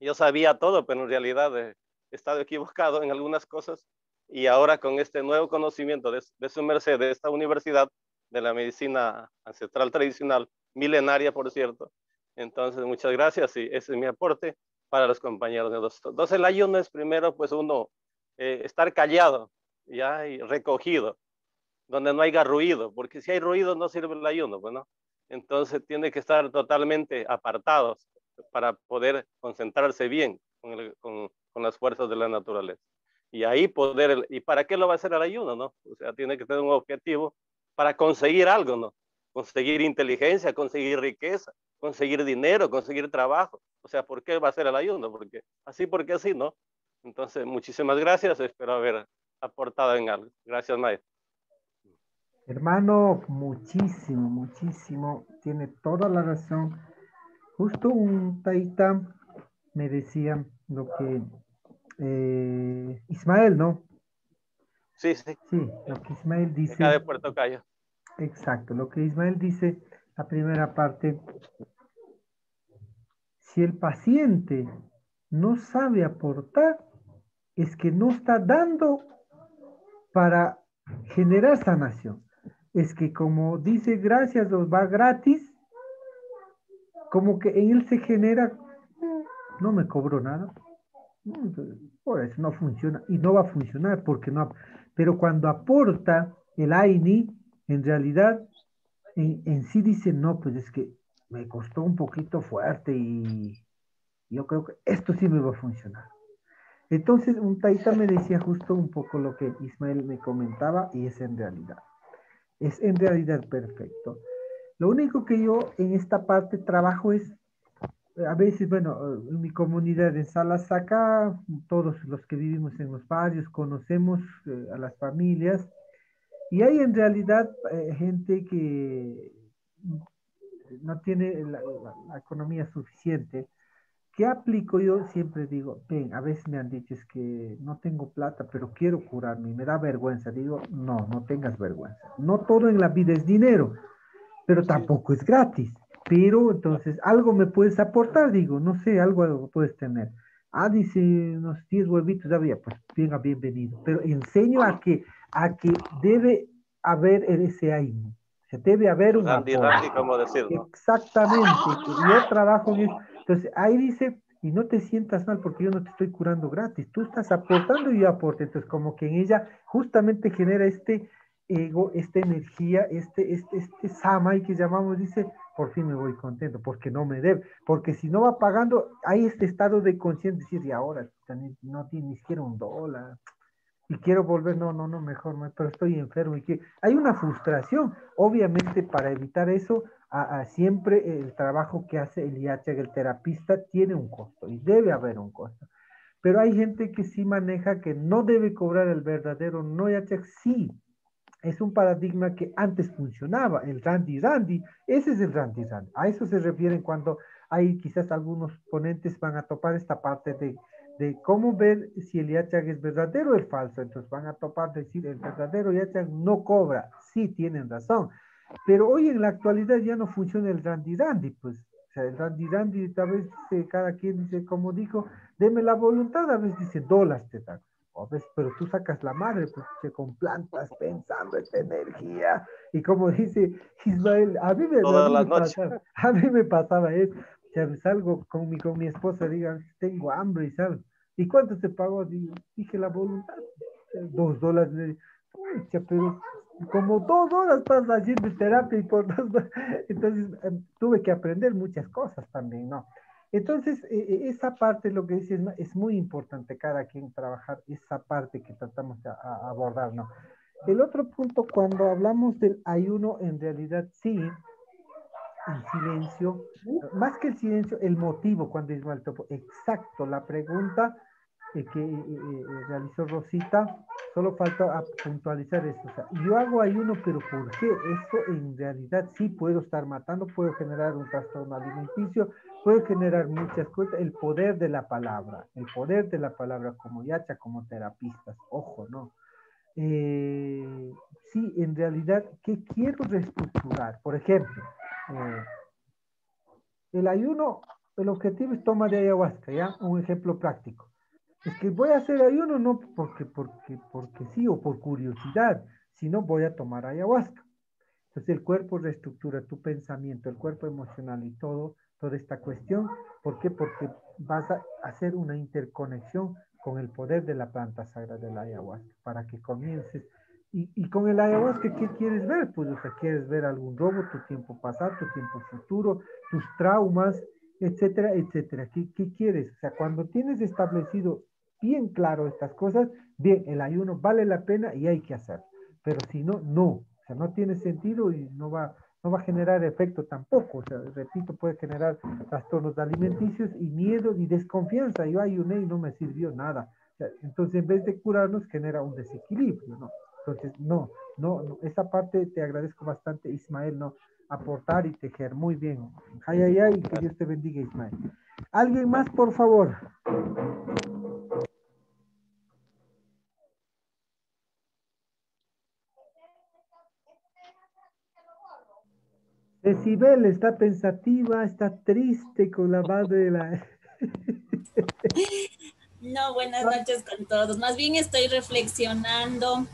yo sabía todo, pero en realidad he estado equivocado en algunas cosas y ahora con este nuevo conocimiento de, de su merced, de esta universidad, de la medicina ancestral tradicional, milenaria, por cierto. Entonces, muchas gracias y ese es mi aporte para los compañeros de los Entonces, el ayuno es primero, pues uno, eh, estar callado, ya, y recogido, donde no haya ruido, porque si hay ruido no sirve el ayuno, bueno. Entonces, tiene que estar totalmente apartados para poder concentrarse bien con, las fuerzas de la naturaleza. Y ahí poder, ¿y para qué lo va a hacer el ayuno, no? O sea, tiene que tener un objetivo para conseguir algo, ¿no? Conseguir inteligencia, conseguir riqueza, conseguir dinero, conseguir trabajo. O sea, ¿por qué va a ser el ayuno? Porque así, porque así, ¿no? Entonces, muchísimas gracias. Espero haber aportado en algo. Gracias, maestro. Hermano, muchísimo, muchísimo. Tiene toda la razón. Justo un taita me decía lo que eh, Ismael, ¿no? Sí, sí. Sí, lo que Ismael dice. Acá de Puerto Cayo. Exacto, lo que Ismael dice, la primera parte, si el paciente no sabe aportar, es que no está dando para generar sanación. Es que como dice gracias, os va gratis, como que en él se genera, no me cobró nada. Eso no funciona y no va a funcionar porque no, pero cuando aporta el AINI, en realidad en, sí dice, no, pues es que me costó un poquito fuerte y yo creo que esto sí me va a funcionar. Entonces, un taita me decía justo un poco lo que Ismael me comentaba y es en realidad. Es en realidad perfecto. Lo único que yo en esta parte trabajo es a veces, bueno, en mi comunidad en Salasaca, todos los que vivimos en los barrios conocemos eh, a las familias y hay en realidad eh, gente que no tiene la, economía suficiente. ¿Qué aplico yo? Siempre digo, ven, a veces me han dicho es que no tengo plata, pero quiero curarme, me da vergüenza. Digo, no, no tengas vergüenza. No todo en la vida es dinero, pero tampoco es gratis. Pero entonces, algo me puedes aportar, digo, no sé, algo, puedes tener. Ah, dice unos 10 huevitos había, pues venga, bienvenido. Pero enseño a que, a que debe haber ese aire. Se debe haber un como Exactamente. Yo trabajo en eso. Entonces, ahí dice, y no te sientas mal porque yo no te estoy curando gratis. Tú estás aportando y yo aporto. Entonces, como que en ella justamente genera este ego, esta energía, este, este, este samai que llamamos, dice, por fin me voy contento, porque no me debe, porque si no va pagando, hay este estado de conciencia, decir, y ahora no tiene ni siquiera un dólar, y quiero volver, no, no, no, mejor, pero estoy enfermo, y que hay una frustración, obviamente para evitar eso, a, siempre el trabajo que hace el IHG, el terapista, tiene un costo, y debe haber un costo. Pero hay gente que sí maneja que no debe cobrar el verdadero no IHG, sí, es un paradigma que antes funcionaba, el Randy Randy, ese es el Randy Randy. A eso se refieren cuando hay quizás algunos ponentes van a topar esta parte de, de cómo ver si el Yachag es verdadero o es falso. Entonces van a topar decir el verdadero Yachag no cobra. Sí, tienen razón. Pero hoy en la actualidad ya no funciona el Randy Randy, pues. O sea, el Randy Randy, a veces cada quien dice, como dijo, deme la voluntad, a veces dice dólares te da pero tú sacas la madre, pues, con plantas, pensando esta energía. Y como dice Ismael, a mí me, pasaba, a mí me pasaba eso. salgo con mi, con mi esposa, digan, tengo hambre y sabes. ¿Y cuánto te pagó? dije la voluntad, dos dólares. Pero como dos horas para haciendo terapia y por dos Entonces em, tuve que aprender muchas cosas también, ¿no? Entonces, eh, eh, esa parte, lo que dices, es muy importante cada quien trabajar esa parte que tratamos de abordar, ¿no? El otro punto, cuando hablamos del ayuno, en realidad sí, el silencio, más que el silencio, el motivo, cuando es mal topo, exacto, la pregunta eh, que eh, eh, realizó Rosita, solo falta puntualizar eso. O yo hago ayuno, pero ¿por qué? Eso en realidad sí puedo estar matando, puedo generar un trastorno alimenticio, puedo generar muchas cosas. El poder de la palabra, el poder de la palabra como yacha, como terapistas, ojo, ¿no? Eh, sí, en realidad, ¿qué quiero reestructurar? Por ejemplo, eh, el ayuno, el objetivo es toma de ayahuasca, ¿ya? Un ejemplo práctico. Es que voy a hacer ayuno no porque, porque, porque sí o por curiosidad, sino voy a tomar ayahuasca. Entonces el cuerpo reestructura tu pensamiento, el cuerpo emocional y todo, toda esta cuestión. ¿Por qué? Porque vas a hacer una interconexión con el poder de la planta sagrada del ayahuasca, para que comiences. Y, con el ayahuasca, ¿qué quieres ver? Pues, o sea, quieres ver algún robo, tu tiempo pasado, tu tiempo futuro, tus traumas, etcétera, etcétera. ¿Qué, ¿Qué quieres? O sea, cuando tienes establecido bien claro estas cosas, bien, el ayuno vale la pena y hay que hacerlo. Pero si no, no. O sea, no tiene sentido y no va, no va a generar efecto tampoco. O sea, repito, puede generar trastornos alimenticios y miedo y desconfianza. Yo ayuné y no me sirvió nada. entonces, en vez de curarnos, genera un desequilibrio, ¿no? Entonces, no, no, no, esa parte te agradezco bastante, Ismael, ¿no? Aportar y tejer. Muy bien. Ay, ay, ay, que Dios te bendiga, Ismael. ¿Alguien más, por favor? Decibel está pensativa, está triste con la madre de la... no, buenas noches con todos. Más bien estoy reflexionando.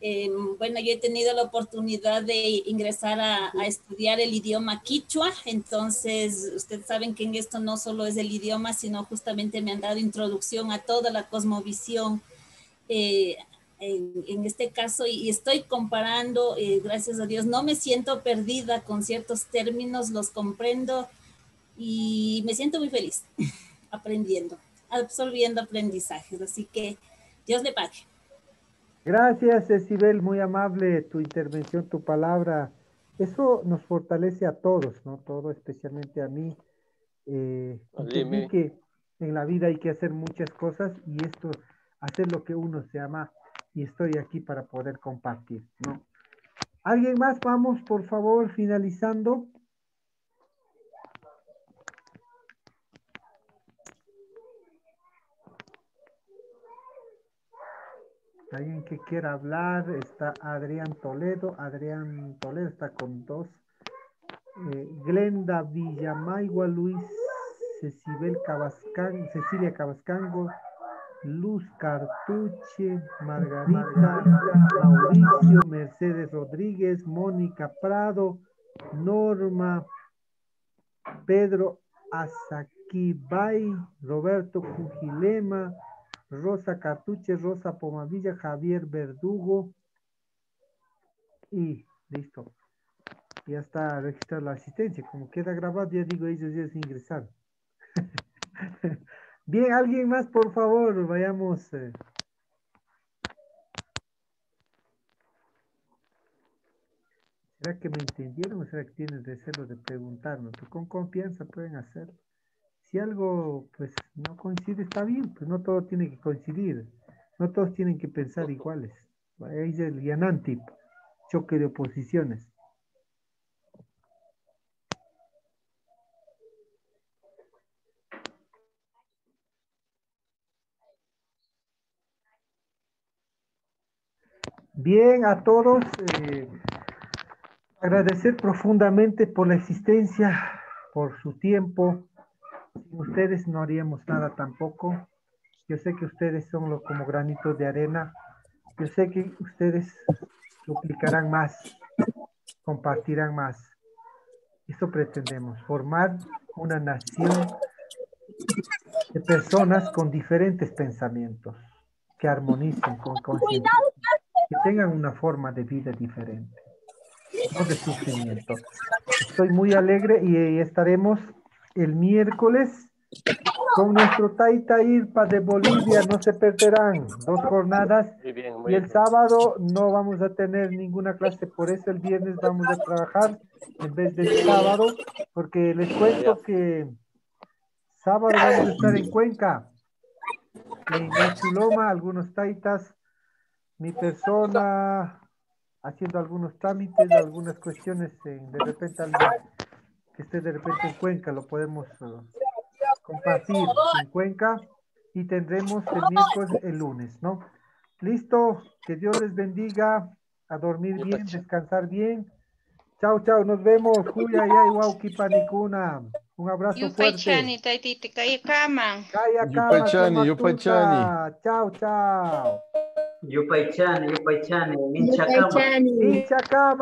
Em, bueno, yo he tenido la oportunidad de ingresar a, a, estudiar el idioma quichua, entonces ustedes saben que en esto no solo es el idioma, sino justamente me han dado introducción a toda la cosmovisión eh, en, este caso y, estoy comparando, eh, gracias a Dios, no me siento perdida con ciertos términos, los comprendo y me siento muy feliz aprendiendo, absorbiendo aprendizajes. Así que Dios le pague. Gracias, Cecibel, muy amable tu intervención, tu palabra. Eso nos fortalece a todos, ¿no? Todo, especialmente a mí. Eh, que en la vida hay que hacer muchas cosas y esto, hacer lo que uno se ama y estoy aquí para poder compartir, ¿no? ¿Alguien más? Vamos, por favor, finalizando. Alguien que quiera hablar, está Adrián Toledo. Adrián Toledo está con dos. Eh, Glenda Villamaigua, Luis Cecibel Cecilia Cabascango, Luz Cartuche, Margarita, Mauricio, Mercedes Rodríguez, Mónica Prado, Norma, Pedro Azaquibay, Roberto Cujilema, Rosa Cartuche, Rosa Pomavilla, Javier Verdugo y listo. Ya está registrada la asistencia. Como queda grabado, ya digo, ellos ya es ingresar. Bien, alguien más, por favor, vayamos. Eh. ¿Será que me entendieron o será que tienen deseo de preguntarme? Pues con confianza pueden hacerlo. Si algo pues no coincide, está bien, pues no todo tiene que coincidir. No todos tienen que pensar iguales. Ahí es el Yanantip, choque de oposiciones. Bien, a todos, eh, agradecer profundamente por la existencia, por su tiempo. Sin ustedes no haríamos nada tampoco. Yo sé que ustedes son los, como granitos de arena. Yo sé que ustedes duplicarán más, compartirán más. Eso pretendemos, formar una nación de personas con diferentes pensamientos que armonicen con conciencia que tengan una forma de vida diferente, no de sufrimiento. Estoy muy alegre y estaremos el miércoles con nuestro Taita Irpa de Bolivia. No se perderán dos jornadas. Muy bien, muy Y el bien. sábado no vamos a tener ninguna clase, por eso el viernes vamos a trabajar en vez del sábado, porque les cuento que sábado vamos a estar en Cuenca, en Chuloma, algunos taitas, mi persona haciendo algunos trámites, algunas cuestiones, en- de repente alguien que esté de repente en Cuenca, lo podemos eh, compartir en Cuenca y tendremos el miércoles el lunes, ¿no? Listo, que Dios les bendiga, a dormir bien, descansar bien. Chao, chao, nos vemos. Juya, ya, igual, Kipanikuna. Un abrazo fuerte. yupay tomatuta. Chao, chao. Yupaychani, yupaychani, minchakama. Minchakama.